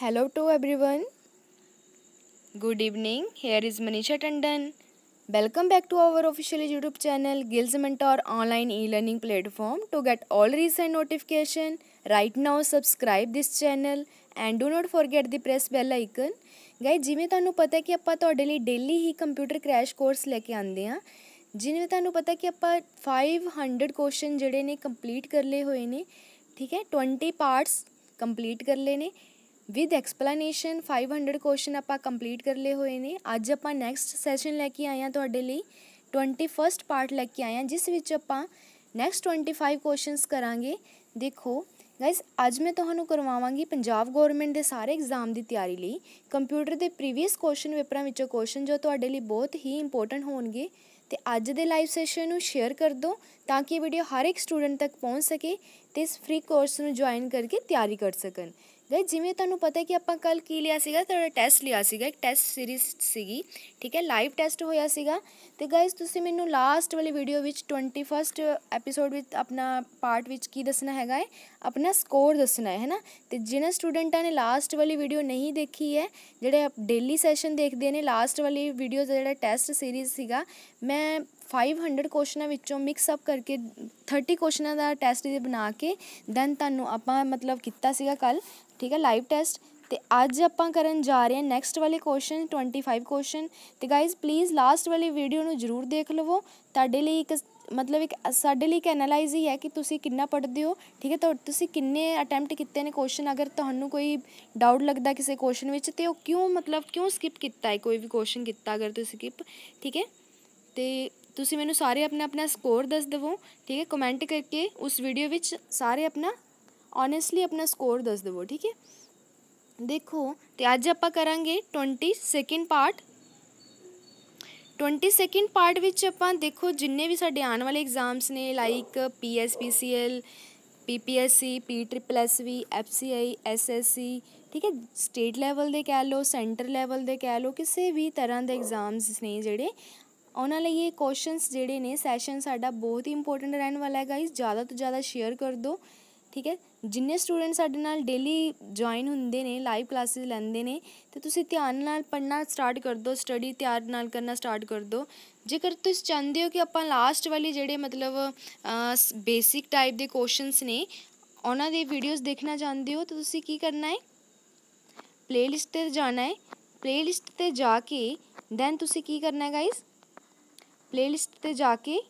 Hello to everyone. Good evening. Here is Manisha Tandon. Welcome back to our official YouTube channel Gills Mentor online e-learning platform. To get all recent notification, right now subscribe this channel and do not forget the press bell icon. Guys ਜਿਵੇਂ ਤੁਹਾਨੂੰ ਪਤਾ ਕਿ ਆਪਾਂ ਤੁਹਾਡੇ ਲਈ daily ਹੀ computer crash course ਲੈ ਕੇ ਆਉਂਦੇ ਆ ਜਿਵੇਂ ਤੁਹਾਨੂੰ ਪਤਾ ਕਿ ਆਪਾਂ 500 ਕੁਐਸਚਨ ਜਿਹੜੇ ਨੇ ਕੰਪਲੀਟ ਕਰ ਲਏ ਹੋਏ ਨੇ ਠੀਕ ਹੈ 20 ਪਾਰਟਸ ਕੰਪਲੀਟ ਕਰ ਲਏ ਨੇ ਵਿਦ ਐਕਸਪਲੇਨੇਸ਼ਨ 500 ਕੁਐਸਚਨ ਆਪਾਂ ਕੰਪਲੀਟ ਕਰ ਲਏ ਹੋਏ ਨੇ। ਅੱਜ ਆਪਾਂ ਨੈਕਸਟ ਸੈਸ਼ਨ ਲੈ ਕੇ ਆਏ ਆ ਤੁਹਾਡੇ ਲਈ। 21st ਪਾਰਟ ਲੈ ਕੇ ਆਏ ਆ ਜਿਸ ਵਿੱਚ ਆਪਾਂ ਨੈਕਸਟ 25 ਕੁਐਸਚਨਸ ਕਰਾਂਗੇ। ਦੇਖੋ ਗਾਇਸ ਅੱਜ ਮੈਂ ਤੁਹਾਨੂੰ ਕਰਵਾਵਾਂਗੀ ਪੰਜਾਬ ਗਵਰਨਮੈਂਟ ਦੇ ਸਾਰੇ ਐਗਜ਼ਾਮ ਦੀ ਤਿਆਰੀ ਲਈ। ਕੰਪਿਊਟਰ ਦੇ ਪ੍ਰੀਵੀਅਸ ਕੁਐਸਚਨ ਪੇਪਰਾਂ ਵਿੱਚੋਂ ਕੁਐਸਚਨ ਜੋ ਤੁਹਾਡੇ ਲਈ ਬਹੁਤ ਹੀ ਇੰਪੋਰਟੈਂਟ ਹੋਣਗੇ। ਤੇ ਅੱਜ ਦੇ ਲਾਈਵ ਸੈਸ਼ਨ ਨੂੰ ਸ਼ੇਅਰ ਕਰ ਦਿਓ, ਤਾਂ ਕਿ ਇਹ ਵੀਡੀਓ ਹਰ ਇੱਕ ਸਟੂਡੈਂਟ ਤੱਕ ਪਹੁੰਚ ਸਕੇ ਤੇ ਇਸ ਫ੍ਰੀ ਕੋਰਸ ਨੂੰ ਜੁਆਇਨ ਕਰਕੇ ਤਿਆਰੀ ਕਰ ਸਕਣ। ਗਾਇਸ ਜਿਵੇਂ ਤੁਹਾਨੂੰ ਪਤਾ ਕਿ ਆਪਾਂ ਕੱਲ ਕੀ ਲਿਆ ਸੀਗਾ? ਤੁਹਾਡਾ ਟੈਸਟ ਲਿਆ ਸੀਗਾ। ਇੱਕ ਟੈਸਟ ਸੀਰੀਜ਼ ਸੀਗੀ। ਠੀਕ ਹੈ? ਲਾਈਵ ਟੈਸਟ ਹੋਇਆ ਸੀਗਾ। ਤੇ ਗਾਇਸ ਤੁਸੀਂ ਮੈਨੂੰ ਲਾਸਟ ਵਾਲੀ ਵੀਡੀਓ ਵਿੱਚ 21st ਐਪੀਸੋਡ ਵਿੱਚ ਆਪਣਾ ਪਾਰਟ ਵਿੱਚ ਕੀ ਦੱਸਣਾ ਹੈਗਾ ਹੈ? ਆਪਣਾ ਸਕੋਰ ਦੱਸਣਾ ਹੈ ਹੈਨਾ ਤੇ ਜਿਨ੍ਹਾਂ ਸਟੂਡੈਂਟਾਂ ਨੇ ਲਾਸਟ ਵਾਲੀ ਵੀਡੀਓ ਨਹੀਂ ਦੇਖੀ ਹੈ, ਜਿਹੜੇ ਡੇਲੀ ਸੈਸ਼ਨ ਦੇਖਦੇ ਨੇ ਲਾਸਟ ਵਾਲੀ ਵੀਡੀਓ ਦਾ ਜਿਹੜਾ ਟੈਸਟ ਸੀਰੀਜ਼ ਸੀਗਾ, ਮੈਂ 500 ਕੁਐਸਚਨਾਂ ਵਿੱਚੋਂ ਮਿਕਸ ਅਪ ਕਰਕੇ 30 ਕੁਐਸਚਨਾਂ ਦਾ ਟੈਸਟ ਇਹ ਬਣਾ ਕੇ ਦੈਨ ਤੁਹਾਨੂੰ ਆਪਾਂ ਮਤਲਬ ਕੀਤਾ ਸੀਗਾ ਕੱਲ ਠੀਕ ਹੈ ਲਾਈਵ ਟੈਸਟ ਤੇ ਅੱਜ ਆਪਾਂ ਕਰਨ ਜਾ ਰਹੇ ਹਾਂ ਨੈਕਸਟ ਵਾਲੇ ਕੁਐਸਚਨ 25 ਕੁਐਸਚਨ ਤੇ ਗਾਇਜ਼ ਪਲੀਜ਼ ਲਾਸਟ ਵਾਲੀ ਵੀਡੀਓ ਨੂੰ ਜਰੂਰ ਦੇਖ ਲਵੋ। ਤੁਹਾਡੇ ਲਈ ਇੱਕ ਮਤਲਬ ਇੱਕ, ਸਾਡੇ ਲਈ ਇੱਕ ਐਨਾਲਾਈਜ਼ ਹੀ ਹੈ ਕਿ ਤੁਸੀਂ ਕਿੰਨਾ ਪੜ੍ਹਦੇ ਹੋ, ਠੀਕ ਹੈ ਤੁਸੀਂ ਕਿੰਨੇ ਅਟੈਂਪਟ ਕੀਤੇ ਨੇ ਕੁਐਸਚਨ ਅਗਰ ਤੁਹਾਨੂੰ ਕੋਈ ਡਾਊਟ ਲੱਗਦਾ ਕਿਸੇ ਕੁਐਸਚਨ ਵਿੱਚ, ਤੇ ਉਹ ਕਿਉਂ ਮਤਲਬ ਕਿਉਂ ਸਕਿਪ ਕੀਤਾ ਹੈ, ਕੋਈ ਵੀ ਕੁਐਸਚਨ ਕੀਤਾ, ਅਗਰ ਤੁਸੀਂ ਸਕਿਪ ਠੀਕ ਹੈ। ਤੇ ਤੁਸੀਂ ਮੈਨੂੰ ਸਾਰੇ ਆਪਣਾ ਆਪਣਾ ਸਕੋਰ ਦੱਸ ਦੇਵੋ, ਠੀਕ ਹੈ? ਕਮੈਂਟ ਕਰਕੇ ਉਸ ਵੀਡੀਓ ਵਿੱਚ ਸਾਰੇ ਆਪਣਾ ਓਨੈਸਟਲੀ ਆਪਣਾ ਸਕੋਰ ਦੱਸ ਦੇਵੋ, ਠੀਕ ਹੈ? ਦੇਖੋ, ਤੇ ਅੱਜ ਆਪਾਂ ਕਰਾਂਗੇ 22nd ਪਾਰਟ 22nd ਪਾਰਟ ਵਿੱਚ ਆਪਾਂ ਦੇਖੋ, ਜਿੰਨੇ ਵੀ ਸਾਡੇ ਆਉਣ ਵਾਲੇ ਐਗਜ਼ਾਮਸ ਨੇ like PSPCL PPSC P triple SV FCI SSC ਠੀਕ ਹੈ? ਸਟੇਟ ਲੈਵਲ ਦੇ ਕਹਿ ਲਓ ਸੈਂਟਰ ਲੈਵਲ ਦੇ ਕਹਿ ਲਓ, ਕਿਸੇ ਵੀ ਤਰ੍ਹਾਂ ਦੇ ਐਗਜ਼ਾਮਸ ਨੇ ਜਿਹੜੇ ਉਹਨਾਂ ਲਈ ਇਹ ਕੁਐਸਚਨਸ ਜਿਹੜੇ ਨੇ ਸੈਸ਼ਨ ਸਾਡਾ ਬਹੁਤ ਹੀ ਇੰਪੋਰਟੈਂਟ ਰਹਿਣ ਵਾਲਾ ਹੈ ਗਾਇਸ ਜ਼ਿਆਦਾ ਤੋਂ ਜ਼ਿਆਦਾ ਸ਼ੇਅਰ ਕਰ ਦਿਓ, ਠੀਕ ਹੈ? ਜਿੰਨੇ ਸਟੂਡੈਂਟ ਸਾਡੇ ਨਾਲ ਡੇਲੀ ਜੁਆਇਨ ਹੁੰਦੇ ਨੇ ਲਾਈਵ ਕਲਾਸਿਸ ਲੈਂਦੇ ਨੇ, ਤੇ ਤੁਸੀਂ ਧਿਆਨ ਨਾਲ ਪੜ੍ਹਨਾ ਸਟਾਰਟ ਕਰ ਦਿਓ ਸਟੱਡੀ ਤਿਆਰ ਨਾਲ ਕਰਨਾ ਸਟਾਰਟ ਕਰ ਦਿਓ। ਜੇਕਰ ਤੁਸੀਂ ਚਾਹੁੰਦੇ ਹੋ ਕਿ ਆਪਾਂ ਲਾਸਟ ਵਾਲੀ ਜਿਹੜੇ ਮਤਲਬ ਬੇਸਿਕ ਟਾਈਪ ਦੇ ਕੁਐਸਚਨਸ ਨੇ, ਉਹਨਾਂ ਦੇ ਵੀਡੀਓਜ਼ ਦੇਖਣਾ ਚਾਹੁੰਦੇ ਹੋ, ਤਾਂ ਤੁਸੀਂ ਕੀ ਕਰਨਾ ਹੈ? ਪਲੇਲਿਸਟ ਤੇ ਜਾਣਾ ਹੈ। ਪਲੇਲਿਸਟ ਤੇ ਜਾ ਕੇ ਦੈਨ ਤੁਸੀਂ ਕੀ ਕਰਨਾ ਹੈ ਗਾਇਸ ਪਲੇਲਿਸਟ ਤੇ ਜਾ ਕੇ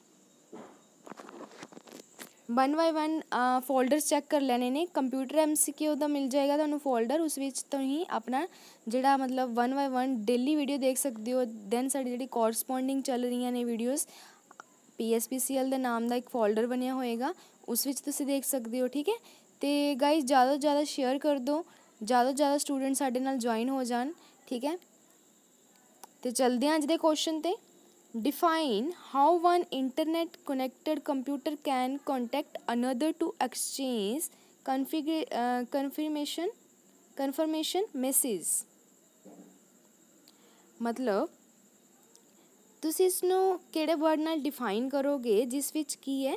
one by one folders check ਕਰ ਲੈਣੇ ਨੇ। ਕੰਪਿਊਟਰ ਐਮਸੀਕਿਊ ਦਾ ਮਿਲ ਜਾਏਗਾ ਤੁਹਾਨੂੰ ਫੋਲਡਰ ਉਸ ਵਿੱਚ ਤੁਸੀਂ ਆਪਣਾ ਜਿਹੜਾ ਮਤਲਬ one by one daily video ਦੇਖ ਸਕਦੇ ਹੋ। ਦੈਨ ਸਾਡੀ ਜਿਹੜੀ ਕੋਰਸਪੋਂਡਿੰਗ ਚੱਲ ਰਹੀਆਂ ਨੇ ਵੀਡੀਓਜ਼ ਪੀਐਸਪੀਸੀਐਲ ਦੇ ਨਾਮ ਦਾ ਇੱਕ ਫੋਲਡਰ ਬਣਿਆ ਹੋਏਗਾ, ਉਸ ਵਿੱਚ ਤੁਸੀਂ ਦੇਖ ਸਕਦੇ ਹੋ, ਠੀਕ ਹੈ? ਤੇ ਗਾਇਸ ਜ਼ਿਆਦਾ ਤੋਂ ਜ਼ਿਆਦਾ ਸ਼ੇਅਰ ਕਰ ਦਿਓ। ਜ਼ਿਆਦਾ ਤੋਂ ਜ਼ਿਆਦਾ ਸਟੂਡੈਂਟ ਸਾਡੇ ਨਾਲ ਜੁਆਇਨ ਹੋ ਜਾਣ, ਠੀਕ ਹੈ? ਤੇ ਚਲਦੇ ਹਾਂ ਅੱਜ ਦੇ ਕੁਐਸਚਨ ਤੇ। Define how one internet connected computer can contact another to exchange config uh, confirmation confirmation message ਮਤਲਬ ਤੁਸੀਂ ਇਸ ਨੂੰ ਕਿਹੜੇ ਵਰਡ ਨਾਲ ਡਿਫਾਈਨ ਕਰੋਗੇ ਜਿਸ ਵਿੱਚ ਕੀ ਹੈ?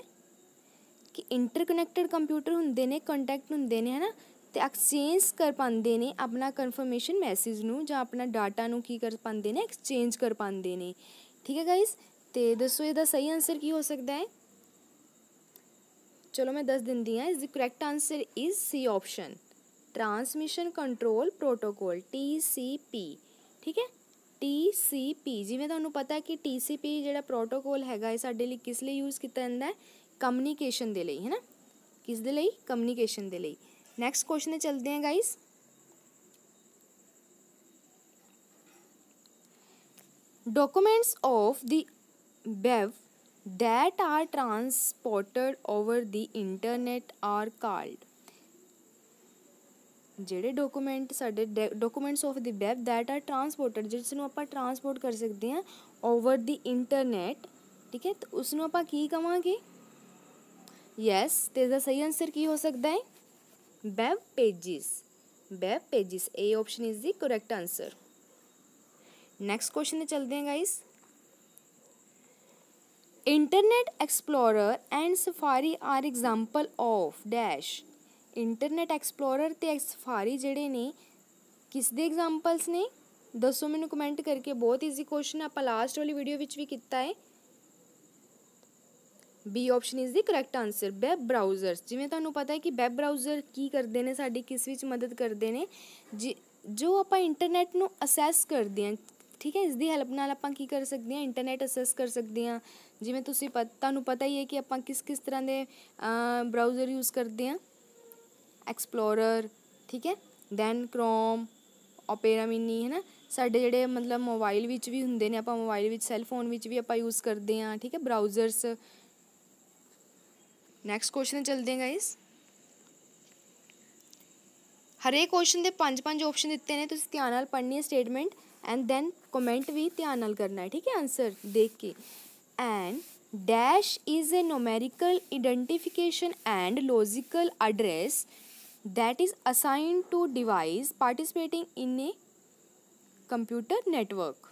ਕਿ ਇੰਟਰਕਨੈਕਟਡ ਕੰਪਿਊਟਰ ਹੁੰਦੇ ਨੇ ਕੰਟੈਕਟ ਹੁੰਦੇ ਨੇ ਹਨਾ? ਤੇ ਐਕਸਚੇਂਜ ਕਰ ਪਾਉਂਦੇ ਨੇ ਆਪਣਾ ਕਨਫਰਮੇਸ਼ਨ ਮੈਸੇਜ ਨੂੰ ਜਾਂ ਆਪਣਾ ਡਾਟਾ ਨੂੰ ਕੀ ਕਰ ਪਾਉਂਦੇ ਨੇ ਐਕਸਚੇਂਜ ਕਰ ਪਾਉਂਦੇ ਨੇ। ਠੀਕ ਹੈ ਗਾਇਸ ਤੇ ਦੱਸੋ ਇਹਦਾ ਸਹੀ ਆਨਸਰ ਕੀ ਹੋ ਸਕਦਾ ਹੈ ਚਲੋ ਮੈਂ ਦੱਸ ਦਿੰਦੀ ਹਾਂ ਇਸ ਦੀ correct answer is C option transmission control protocol TCP ਠੀਕ ਹੈ TCP ਜਿਵੇਂ ਤੁਹਾਨੂੰ ਪਤਾ ਹੈ ਕਿ TCP ਜਿਹੜਾ ਪ੍ਰੋਟੋਕੋਲ ਹੈਗਾ ਇਹ ਸਾਡੇ ਲਈ ਕਿਸ ਲਈ ਯੂਜ਼ ਕੀਤਾ ਜਾਂਦਾ ਹੈ ਕਮਿਊਨੀਕੇਸ਼ਨ ਦੇ ਲਈ ਹੈ ਨਾ ਕਿਸ ਦੇ ਲਈ ਕਮਿਊਨੀਕੇਸ਼ਨ ਦੇ ਲਈ ਨੈਕਸਟ ਕੁਐਸਚਨ ਤੇ ਚਲਦੇ ਹਾਂ guys documents of the bev that are transported over the internet are called. ਜਿਹੜੇ ਡਾਕੂਮੈਂਟ ਸਾਡੇ documents of the web that are transported ਜਿਸ ਨੂੰ ਆਪਾਂ ਟਰਾਂਸਪੋਰਟ ਕਰ ਸਕਦੇ ਹਾਂ ਓਵਰ ਦੀ ਇੰਟਰਨੈਟ ਠੀਕ ਹੈ? ਤਾਂ ਉਸ ਨੂੰ ਆਪਾਂ ਕੀ ਕਵਾਂਗੇ? ਯੈਸ ਤੇ ਇਸ ਦਾ ਸਹੀ ਆਨਸਰ ਕੀ ਹੋ ਸਕਦਾ ਹੈ? Web pages web pages A option is the correct answer next question में चलते हैं guys Internet Explorer and Safari are example of dash Internet Explorer ਤੇ ਸਫਾਰੀ ਜਿਹੜੇ ਨੇ ਕਿਸ ਦੇ ਐਗਜ਼ਾਮਪਲਸ ਨੇ ਦੱਸੋ ਮੈਨੂੰ ਕਮੈਂਟ ਕਰਕੇ ਬਹੁਤ ਈਜ਼ੀ ਕੁਐਸਚਨ ਆਪਾਂ ਲਾਸਟ ਵਾਲੀ ਵੀਡੀਓ ਵਿੱਚ ਵੀ ਕੀਤਾ ਹੈ B option is the correct answer web browsers ਜਿਵੇਂ ਤੁਹਾਨੂੰ ਪਤਾ ਹੈ ਕਿ ਵੈਬ ਬਰਾਊਜ਼ਰ ਕੀ ਕਰਦੇ ਨੇ ਸਾਡੀ ਕਿਸ ਵਿੱਚ ਮਦਦ ਕਰਦੇ ਨੇ ਜੋ ਆਪਾਂ ਇੰਟਰਨੈਟ ਨੂੰ ਅਸੈਸ ਕਰਦੇ ਹਾਂ ਠੀਕ ਹੈ, ਇਸ ਦੀ ਹੈਲਪ ਨਾਲ ਆਪਾਂ ਕੀ ਕਰ ਸਕਦੇ ਹਾਂ ਇੰਟਰਨੈਟ ਅਸੈਸ ਕਰ ਸਕਦੇ ਹਾਂ। ਜਿਵੇਂ ਤੁਸੀਂ ਤੁਹਾਨੂੰ ਪਤਾ ਹੀ ਹੈ ਕਿ ਆਪਾਂ ਕਿਸ ਕਿਸ ਤਰ੍ਹਾਂ ਦੇ ਬਰਾਊਜ਼ਰ ਯੂਜ਼ ਕਰਦੇ ਹਾਂ। ਐਕਸਪਲੋਰਰ ਠੀਕ ਹੈ ਦੈਨ ਕ੍ਰੋਮ ਓਪੇਰਾ ਮਿਨੀ ਹੈ ਨਾ। ਸਾਡੇ ਜਿਹੜੇ ਮਤਲਬ ਮੋਬਾਈਲ ਵਿੱਚ ਵੀ ਹੁੰਦੇ ਨੇ, ਆਪਾਂ ਮੋਬਾਈਲ ਵਿੱਚ ਸੈੱਲ ਫੋਨ ਵਿੱਚ ਵੀ ਆਪਾਂ ਯੂਜ਼ ਕਰਦੇ ਹਾਂ, ਠੀਕ ਹੈ ਬਰਾਊਜ਼ਰਸ ਨੈਕਸਟ ਕੁਐਸਚਨ ਚੱਲਦੇ ਹਾਂ ਗਾਇਸ ਹਰੇ ਕੁਐਸਚਨ ਦੇ ਪੰਜ ਪੰਜ ਆਪਸ਼ਨ ਦਿੱਤੇ ਨੇ, ਤੁਸੀਂ ਧਿਆਨ ਨਾਲ ਪੜ੍ਹਨੀ ਹੈ ਸਟੇਟਮੈਂਟ ਐਂਡ ਦੈਨ ਕਮੈਂਟ ਵੀ ਧਿਆਨ ਨਾਲ ਕਰਨਾ ਹੈ ਠੀਕ ਹੈ ਆਨਸਰ ਦੇਖ ਕੇ and dash is a numerical identification and logical address that is assigned to device participating in a computer network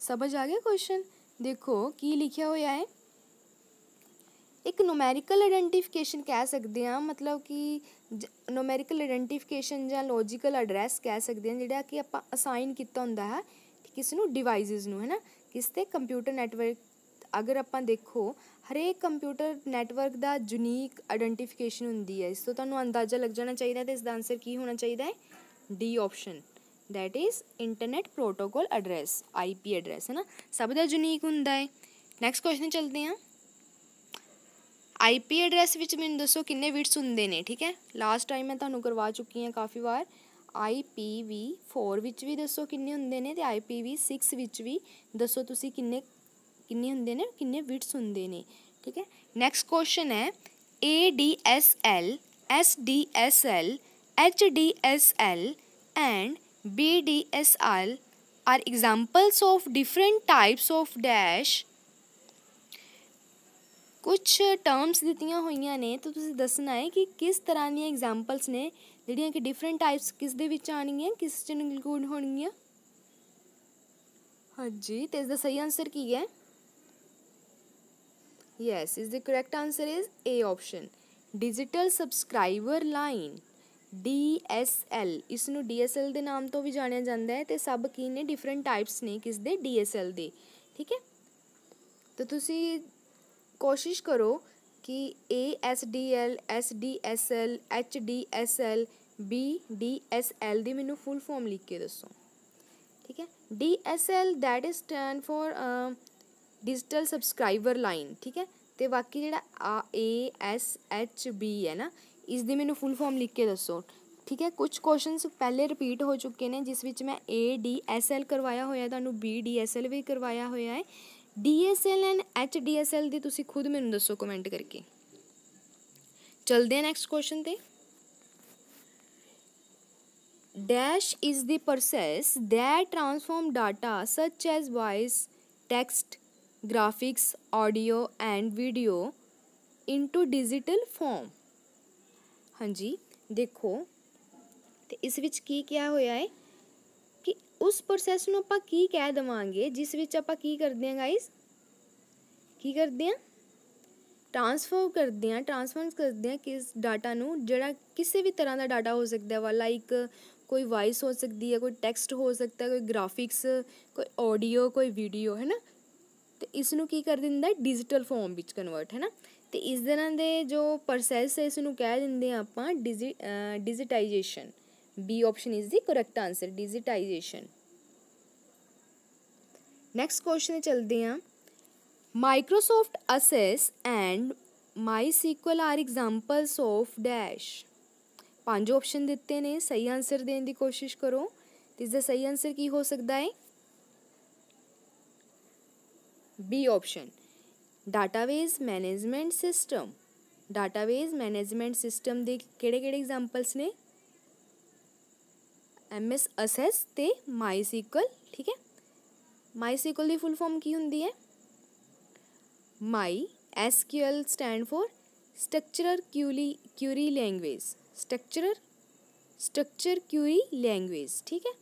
ਸਮਝ ਆ ਗਿਆ ਕੁਐਸਚਨ ਦੇਖੋ ਕੀ ਲਿਖਿਆ ਹੋਇਆ ਹੈ ਇੱਕ ਨੂਮੈਰੀਕਲ ਆਇਡੈਂਟੀਫਿਕੇਸ਼ਨ ਕਹਿ ਸਕਦੇ ਆ ਮਤਲਬ ਕਿ ਨੋਮੈਰੀਕਲ ਆਇਡੈਂਟੀਫਿਕੇਸ਼ਨ ਜਾਂ ਲੌਜੀਕਲ ਐਡਰੈਸ ਕਹਿ ਸਕਦੇ ਹਾਂ, ਜਿਹੜਾ ਕਿ ਆਪਾਂ ਅਸਾਈਨ ਕੀਤਾ ਹੁੰਦਾ ਹੈ ਕਿਸ ਨੂੰ ਡਿਵਾਈਸਸ ਨੂੰ ਹੈ ਨਾ ਕਿਸ ਤੇ ਕੰਪਿਊਟਰ ਨੈਟਵਰਕ ਅਗਰ ਆਪਾਂ ਦੇਖੋ, ਹਰੇਕ ਕੰਪਿਊਟਰ ਨੈਟਵਰਕ ਦਾ ਯੂਨੀਕ ਆਇਡੈਂਟੀਫਿਕੇਸ਼ਨ ਹੁੰਦੀ ਹੈ। ਇਸ ਤੋਂ ਤੁਹਾਨੂੰ ਅੰਦਾਜ਼ਾ ਲੱਗ ਜਾਣਾ ਚਾਹੀਦਾ ਤੇ ਇਸ ਦਾ ਆਨਸਰ ਕੀ ਹੋਣਾ ਚਾਹੀਦਾ ਹੈ? D option that is internet protocol address IP address ਹੈ ਨਾ ਸਭ ਦਾ ਯੂਨੀਕ ਹੁੰਦਾ ਹੈ। ਨੈਕਸਟ ਕੁਐਸਚਨ ਚਲਦੇ ਹਾਂ। IP ਐਡਰੈਸ ਵਿੱਚ ਮੈਨੂੰ ਦੱਸੋ ਕਿੰਨੇ ਬਿਟਸ ਹੁੰਦੇ ਨੇ ਠੀਕ ਹੈ ਲਾਸਟ ਟਾਈਮ ਮੈਂ ਤੁਹਾਨੂੰ ਕਰਵਾ ਚੁੱਕੀ ਹਾਂ ਕਾਫੀ ਵਾਰ IPv4 ਵਿੱਚ ਵੀ ਦੱਸੋ ਕਿੰਨੇ ਹੁੰਦੇ ਨੇ ਤੇ IPv6 ਵਿੱਚ ਵੀ ਦੱਸੋ ਤੁਸੀਂ ਕਿੰਨੇ ਕਿੰਨੇ ਹੁੰਦੇ ਨੇ ਕਿੰਨੇ ਬਿਟਸ ਹੁੰਦੇ ਨੇ ਠੀਕ ਹੈ ਨੈਕਸਟ ਕੁਐਸਚਨ ਹੈ ADSL SDSL HDSL and BDSL are examples of different types of dash ਕੁਝ ਟਰਮਸ ਦਿੱਤੀਆਂ ਹੋਈਆਂ ਨੇ, ਤਾਂ ਤੁਸੀਂ ਦੱਸਣਾ ਹੈ ਕਿ ਕਿਸ ਤਰ੍ਹਾਂ ਦੀਆਂ ਐਗਜ਼ਾਮਪਲਸ ਨੇ, ਜਿਹੜੀਆਂ ਕਿ ਡਿਫਰੈਂਟ ਟਾਈਪਸ ਕਿਸ ਦੇ ਵਿੱਚ ਆਣਗੀਆਂ ਕਿਸ ਚ ਇਨਕਲੂਡ ਹੋਣਗੀਆਂ? ਹਾਂਜੀ, ਤੇ ਇਸ ਦਾ ਸਹੀ ਆਨਸਰ ਕੀ ਹੈ? ਯੈਸ ਇਸ ਦਾ correct answer is A option digital subscriber line DSL ਇਸ ਨੂੰ DSL ਦੇ ਨਾਮ ਤੋਂ ਵੀ ਜਾਣਿਆ ਜਾਂਦਾ ਹੈ, ਤੇ ਸਭ ਕੀ ਨੇ ਡਿਫਰੈਂਟ ਟਾਈਪਸ ਨੇ ਕਿਸ ਦੇ DSL ਦੇ, ਠੀਕ ਹੈ? ਤਾਂ ਤੁਸੀਂ ਕੋਸ਼ਿਸ਼ ਕਰੋ ਕਿ ASDL SDSL HDSL BDSL ਦੀ ਮੈਨੂੰ ਫੁੱਲ ਫਾਰਮ ਲਿਖ ਕੇ ਦੱਸੋ। ਠੀਕ ਹੈ? DSL that is stand for digital subscriber line ਠੀਕ ਹੈ? ਤੇ ਬਾਕੀ ਜਿਹੜਾ ASHB ਹੈ ਨਾ, ਇਸ ਦੀ ਮੈਨੂੰ ਫੁੱਲ ਫਾਰਮ ਲਿਖ ਕੇ ਦੱਸੋ। ਠੀਕ ਹੈ? ਕੁਝ ਕੁਐਸਚਨਸ ਪਹਿਲੇ ਰਿਪੀਟ ਹੋ ਚੁੱਕੇ ਨੇ, ਜਿਸ ਵਿੱਚ ਮੈਂ ਏ ਡੀ S, L ਕਰਵਾਇਆ ਹੋਇਆ, ਤੁਹਾਨੂੰ ਬੀ ਡੀ S, L ਵੀ ਕਰਵਾਇਆ ਹੋਇਆ ਹੈ। D S L and H D S L ਦੀ ਤੁਸੀਂ ਖੁਦ ਮੈਨੂੰ ਦੱਸੋ ਕਮੈਂਟ ਕਰਕੇ ਚਲਦੇ ਹਾਂ ਨੈਕਸਟ ਕੁਐਸਚਨ ਤੇ dash is the process that transform data such as voice text graphics audio and video into digital form ਹਾਂਜੀ ਦੇਖੋ ਤੇ ਇਸ ਵਿੱਚ ਕੀ ਕਿਹਾ ਹੋਇਆ ਹੈ ਕਿ ਉਸ ਪ੍ਰੋਸੈਸ ਨੂੰ ਆਪਾਂ ਕੀ ਕਹਿ ਦਵਾਂਗੇ, ਜਿਸ ਵਿੱਚ ਆਪਾਂ ਕੀ ਕਰਦੇ ਹਾਂ ਗਾਇਸ ਕੀ ਕਰਦੇ ਹਾਂ? ਟਰਾਂਸਫਰ ਕਰਦੇ ਹਾਂ ਟਰਾਂਸਫਰ ਕਰਦੇ ਹਾਂ ਕਿਸ ਡਾਟਾ ਨੂੰ, ਜਿਹੜਾ ਕਿਸੇ ਵੀ ਤਰ੍ਹਾਂ ਦਾ ਡਾਟਾ ਹੋ ਸਕਦਾ ਵਾ ਲਾਈਕ ਕੋਈ ਵਾਇਸ ਹੋ ਸਕਦੀ ਹੈ, ਕੋਈ ਟੈਕਸਟ ਹੋ ਸਕਦਾ, ਕੋਈ ਗ੍ਰਾਫਿਕਸ ਕੋਈ ਆਡੀਓ ਕੋਈ ਵੀਡੀਓ ਹੈ ਨਾ ਤੇ ਇਸ ਨੂੰ ਕੀ ਕਰ ਦਿੰਦਾ ਡਿਜੀਟਲ ਫਾਰਮ ਵਿੱਚ ਕਨਵਰਟ ਹੈ ਨਾ ਤੇ ਇਸ ਤਰ੍ਹਾਂ ਦੇ ਜੋ ਪ੍ਰੋਸੈਸ ਹੈ, ਇਸ ਨੂੰ ਕਹਿ ਦਿੰਦੇ ਆ ਆਪਾਂ digitization B option is the correct answer digitization next question ਚੱਲਦੇ ਆ Microsoft Access and MySQL are examples of dash ਪੰਜ ਆਪਸ਼ਨ ਦਿੱਤੇ ਨੇ ਸਹੀ ਆਨਸਰ ਦੇਣ ਦੀ ਕੋਸ਼ਿਸ਼ ਕਰੋ ਤੇ ਇਸ ਦਾ ਸਹੀ ਆਨਸਰ ਕੀ ਹੋ ਸਕਦਾ ਹੈ B option database management system database management system ਦੇ ਕਿਹੜੇ ਕਿਹੜੇ ਐਗਜ਼ਾਮਪਲਸ ਨੇ ਐਮਐਸ ਅਸੈਸ ਤੇ ਮਾਈਸੀਕਲ, ਠੀਕ ਹੈ? ਮਾਈਸੀਕਲ ਦੀ ਫੁੱਲ ਫਾਰਮ ਕੀ ਹੁੰਦੀ ਹੈ? MySQL stand for structured query, query language structured structure query language, ਠੀਕ ਹੈ?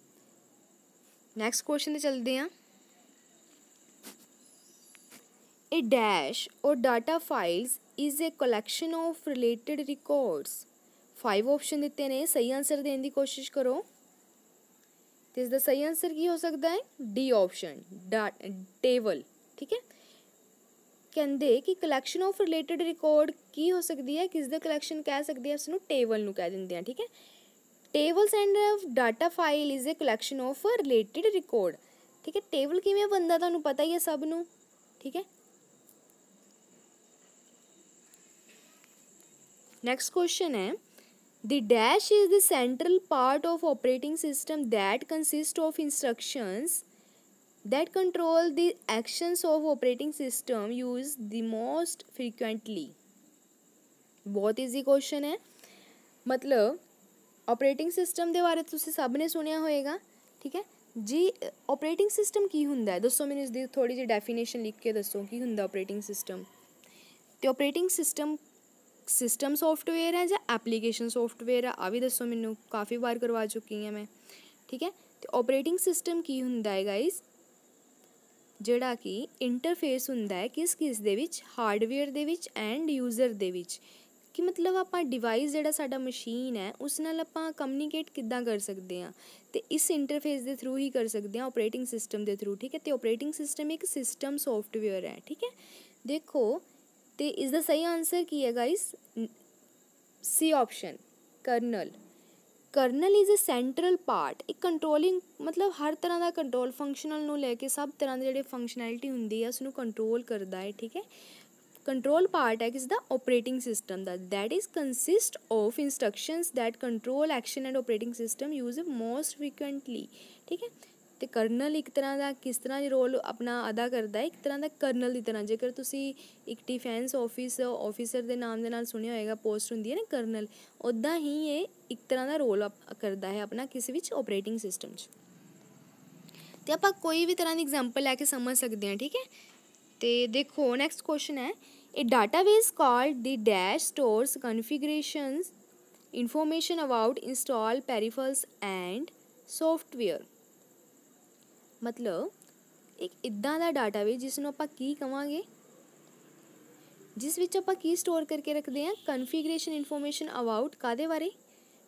ਨੈਕਸਟ ਕੁਐਸਚਨ ਤੇ ਚੱਲਦੇ ਹਾਂ। A dash or data files is a collection of related records. Five option ਦਿੱਤੇ ਨੇ, ਸਹੀ ਆਨਸਰ ਦੇਣ ਦੀ ਕੋਸ਼ਿਸ਼ ਕਰੋ। ਤੇ ਇਸ ਦਾ ਸਹੀ ਆਨਸਰ ਕੀ ਹੋ ਸਕਦਾ ਹੈ ਡੀ ਆਪਸ਼ਨ ਟੇਬਲ ਠੀਕ ਹੈ ਕਹਿੰਦੇ ਕਿ ਕਲੈਕਸ਼ਨ ਆਫ ਰਿਲੇਟਡ ਰਿਕਾਰਡ ਕੀ ਹੋ ਸਕਦੀ ਹੈ ਕਿਸ ਦਾ ਕਲੈਕਸ਼ਨ ਕਹਿ ਸਕਦੇ ਆ ਇਸ ਨੂੰ ਟੇਬਲ ਨੂੰ ਕਹਿ ਦਿੰਦੇ ਆ ਠੀਕ ਹੈ tables and data file is a collection of related record ਠੀਕ ਹੈ ਟੇਬਲ ਕਿਵੇਂ ਬੰਦਾ ਤੁਹਾਨੂੰ ਪਤਾ ਹੀ ਹੈ ਸਭ ਨੂੰ ਠੀਕ ਹੈ ਨੈਕਸਟ question ਹੈ the dash is the central part of operating system that consists of instructions that control the actions of operating system used the most frequently ਬਹੁਤ ਈਜ਼ੀ ਕੁਐਸਚਨ ਹੈ ਮਤਲਬ ਆਪਰੇਟਿੰਗ ਸਿਸਟਮ ਦੇ ਬਾਰੇ ਤੁਸੀਂ ਸਭ ਨੇ ਸੁਣਿਆ ਹੋਵੇਗਾ ਠੀਕ ਹੈ ਜੀ ਆਪਰੇਟਿੰਗ ਸਿਸਟਮ ਕੀ ਹੁੰਦਾ ਹੈ ਦੱਸੋ ਮੈਨੂੰ ਇਸ ਦੀ ਥੋੜੀ ਜਿਹੀ ਡੈਫੀਨੇਸ਼ਨ ਲਿਖ ਕੇ ਦੱਸੋ ਕੀ ਹੁੰਦਾ ਆਪਰੇਟਿੰਗ ਸਿਸਟਮ ਤੇ ਆਪਰੇਟਿੰਗ ਸਿਸਟਮ ਸਿਸਟਮ ਸੌਫਟਵੇਅਰ ਹੈ ਜਾਂ ਐਪਲੀਕੇਸ਼ਨ ਸੌਫਟਵੇਅਰ ਹੈ ਆ ਵੀ ਦੱਸੋ ਮੈਨੂੰ, ਕਾਫੀ ਵਾਰ ਕਰਵਾ ਚੁੱਕੀ ਹਾਂ ਮੈਂ, ਠੀਕ ਹੈ? ਤੇ ਆਪਰੇਟਿੰਗ ਸਿਸਟਮ ਕੀ ਹੁੰਦਾ ਹੈ ਗਾਇਸ ਜਿਹੜਾ ਕਿ ਇੰਟਰਫੇਸ ਹੁੰਦਾ ਹੈ ਕਿਸ ਕਿਸ ਦੇ ਵਿੱਚ? ਹਾਰਡਵੇਅਰ ਦੇ ਵਿੱਚ ਐਂਡ ਯੂਜ਼ਰ ਦੇ ਵਿੱਚ। ਕਿ ਮਤਲਬ ਆਪਾਂ ਡਿਵਾਈਸ ਜਿਹੜਾ ਸਾਡਾ ਮਸ਼ੀਨ ਹੈ, ਉਸ ਨਾਲ ਆਪਾਂ ਕਮਿਊਨੀਕੇਟ ਕਿੱਦਾਂ ਕਰ ਸਕਦੇ ਹਾਂ? ਤੇ ਇਸ ਇੰਟਰਫੇਸ ਦੇ ਥਰੂ ਹੀ ਕਰ ਸਕਦੇ ਹਾਂ ਆਪਰੇਟਿੰਗ ਸਿਸਟਮ ਦੇ ਥਰੂ ਠੀਕ ਹੈ? ਤੇ ਆਪਰੇਟਿੰਗ ਸਿਸਟਮ ਇੱਕ ਸਿਸਟਮ ਸੌਫਟਵੇਅਰ ਹੈ, ਠੀਕ ਹੈ? ਦੇਖੋ ਤੇ ਇਸ ਦਾ ਸਹੀ ਆਨਸਰ ਕੀ ਹੈ guys C option kernel kernel is a central part ਇੱਕ ਕੰਟਰੋਲਿੰਗ ਮਤਲਬ ਹਰ ਤਰ੍ਹਾਂ ਦਾ ਕੰਟਰੋਲ ਫੰਕਸ਼ਨਲ ਨੂੰ ਲੈ ਕੇ ਸਭ ਤਰ੍ਹਾਂ ਦੇ ਜਿਹੜੇ ਫੰਕਸ਼ਨੈਲਿਟੀ ਹੁੰਦੀ ਹੈ ਉਸ ਨੂੰ ਕੰਟਰੋਲ ਕਰਦਾ ਹੈ ਠੀਕ ਹੈ ਕੰਟਰੋਲ ਪਾਰਟ ਹੈ ਕਿਸ ਦਾ ਆਪਰੇਟਿੰਗ ਸਿਸਟਮ ਦਾ that is consist of instructions that control action and operating system use most frequently ਠੀਕ ਹੈ ਤੇ ਕਰਨਲ ਇੱਕ ਤਰ੍ਹਾਂ ਦਾ ਕਿਸ ਤਰ੍ਹਾਂ ਰੋਲ ਆਪਣਾ ਅਦਾ ਕਰਦਾ ਹੈ? ਇੱਕ ਤਰ੍ਹਾਂ ਦਾ ਕਰਨਲ ਦੀ ਤਰ੍ਹਾਂ। ਜੇਕਰ ਤੁਸੀਂ ਇੱਕ ਡਿਫੈਂਸ ਆਫਿਸ ਆਫੀਸਰ ਦੇ ਨਾਮ ਦੇ ਨਾਲ ਸੁਣਿਆ ਹੋਏਗਾ ਪੋਸਟ ਹੁੰਦੀ ਹੈ ਨਾ ਕਰਨਲ ਉਦਾਂ ਹੀ ਇਹ ਇੱਕ ਤਰ੍ਹਾਂ ਦਾ ਰੋਲ ਕਰਦਾ ਹੈ ਆਪਣਾ ਕਿਸੇ ਵਿੱਚ ਆਪਰੇਟਿੰਗ ਸਿਸਟਮ 'ਚ। ਤੇ ਆਪਾਂ ਕੋਈ ਵੀ ਤਰ੍ਹਾਂ ਦੀ ਐਗਜ਼ਾਮਪਲ ਲੈ ਕੇ ਸਮਝ ਸਕਦੇ ਹਾਂ, ਠੀਕ ਹੈ? ਤੇ ਦੇਖੋ ਨੈਕਸਟ ਕੁਐਸਚਨ ਹੈ। A database called the dash stores configurations information about install peripherals and software ਮਤਲਬ ਇੱਕ ਇਦਾਂ ਦਾ ਡਾਟਾ ਡਾਟਾਬੇਸ ਜਿਸ ਨੂੰ ਆਪਾਂ ਕੀ ਕਵਾਂਗੇ? ਜਿਸ ਵਿੱਚ ਆਪਾਂ ਕੀ ਸਟੋਰ ਕਰਕੇ ਰੱਖਦੇ ਹਾਂ? ਕਨਫੀਗਰੇਸ਼ਨ ਇਨਫੋਰਮੇਸ਼ਨ ਅਬਾਊਟ ਕਾਦੇ ਬਾਰੇ?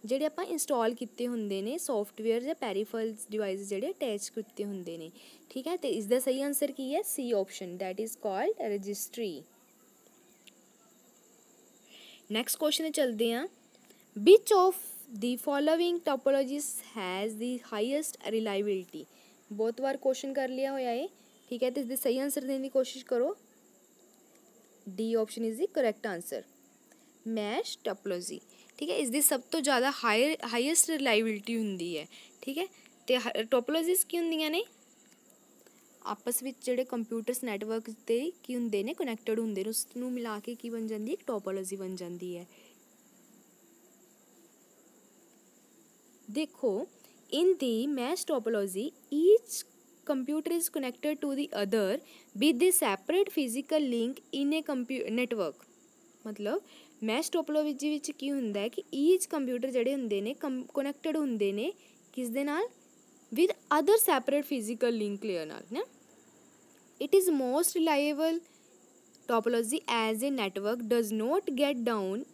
ਜਿਹੜੇ ਆਪਾਂ ਇੰਸਟਾਲ ਕੀਤੇ ਹੁੰਦੇ ਨੇ ਸੌਫਟਵੇਅਰ ਜਾਂ ਪੈਰੀਫਰਲਸ ਡਿਵਾਈਸ ਜਿਹੜੇ ਅਟੈਚ ਕੀਤੇ ਹੁੰਦੇ ਨੇ। ਠੀਕ ਹੈ? ਤੇ ਇਸ ਦਾ ਸਹੀ ਆਨਸਰ ਕੀ ਹੈ? C option that is called registry next question ਤੇ ਚਲਦੇ ਹਾਂ। Which of the following topologies has the highest reliability? ਬਹੁਤ ਵਾਰ ਕੁਐਸਚਨ ਕਰ ਲਿਆ ਹੋਇਆ ਏ। ਠੀਕ ਹੈ, ਤੇ ਇਸ ਦੇ ਸਹੀ ਆਨਸਰ ਦੇਣ ਦੀ ਕੋਸ਼ਿਸ਼ ਕਰੋ। D option is the correct answer mesh topology ਠੀਕ ਹੈ ਇਸ ਦੀ ਸਭ ਤੋਂ ਜ਼ਿਆਦਾ ਹਾਈ ਹਾਈਐਸਟ ਰਿਲਾਈਬਿਲਟੀ ਹੁੰਦੀ ਹੈ। ਠੀਕ ਹੈ, ਤੇ ਟੋਪੋਲੋਜੀਸ ਕੀ ਹੁੰਦੀਆਂ ਨੇ? ਆਪਸ ਵਿੱਚ ਜਿਹੜੇ ਕੰਪਿਊਟਰਸ ਨੈਟਵਰਕ ਤੇ ਕੀ ਹੁੰਦੇ ਨੇ ਕਨੈਕਟਡ ਹੁੰਦੇ ਨੇ ਉਸ ਨੂੰ ਮਿਲਾ ਕੇ ਕੀ ਬਣ ਜਾਂਦੀ ਹੈ? ਇੱਕ ਟੋਪੋਲੋਜੀ ਬਣ ਜਾਂਦੀ ਹੈ। ਦੇਖੋ In the mesh topology, each computer is connected to the other with a separate physical link in a computer network. ਮਤਲਬ ਮੈਸ਼ ਟੋਪੋਲੋਜੀ ਵਿੱਚ ਕੀ ਹੁੰਦਾ ਹੈ ਕਿ ਈਚ ਕੰਪਿਊਟਰ ਜਿਹੜੇ ਹੁੰਦੇ ਨੇ ਕਨੈਕਟਡ ਹੁੰਦੇ ਨੇ ਕਿਸ ਦੇ ਨਾਲ with other separate physical link layer ਨਾਲ ਨਾ it is most reliable topology as a network does not get down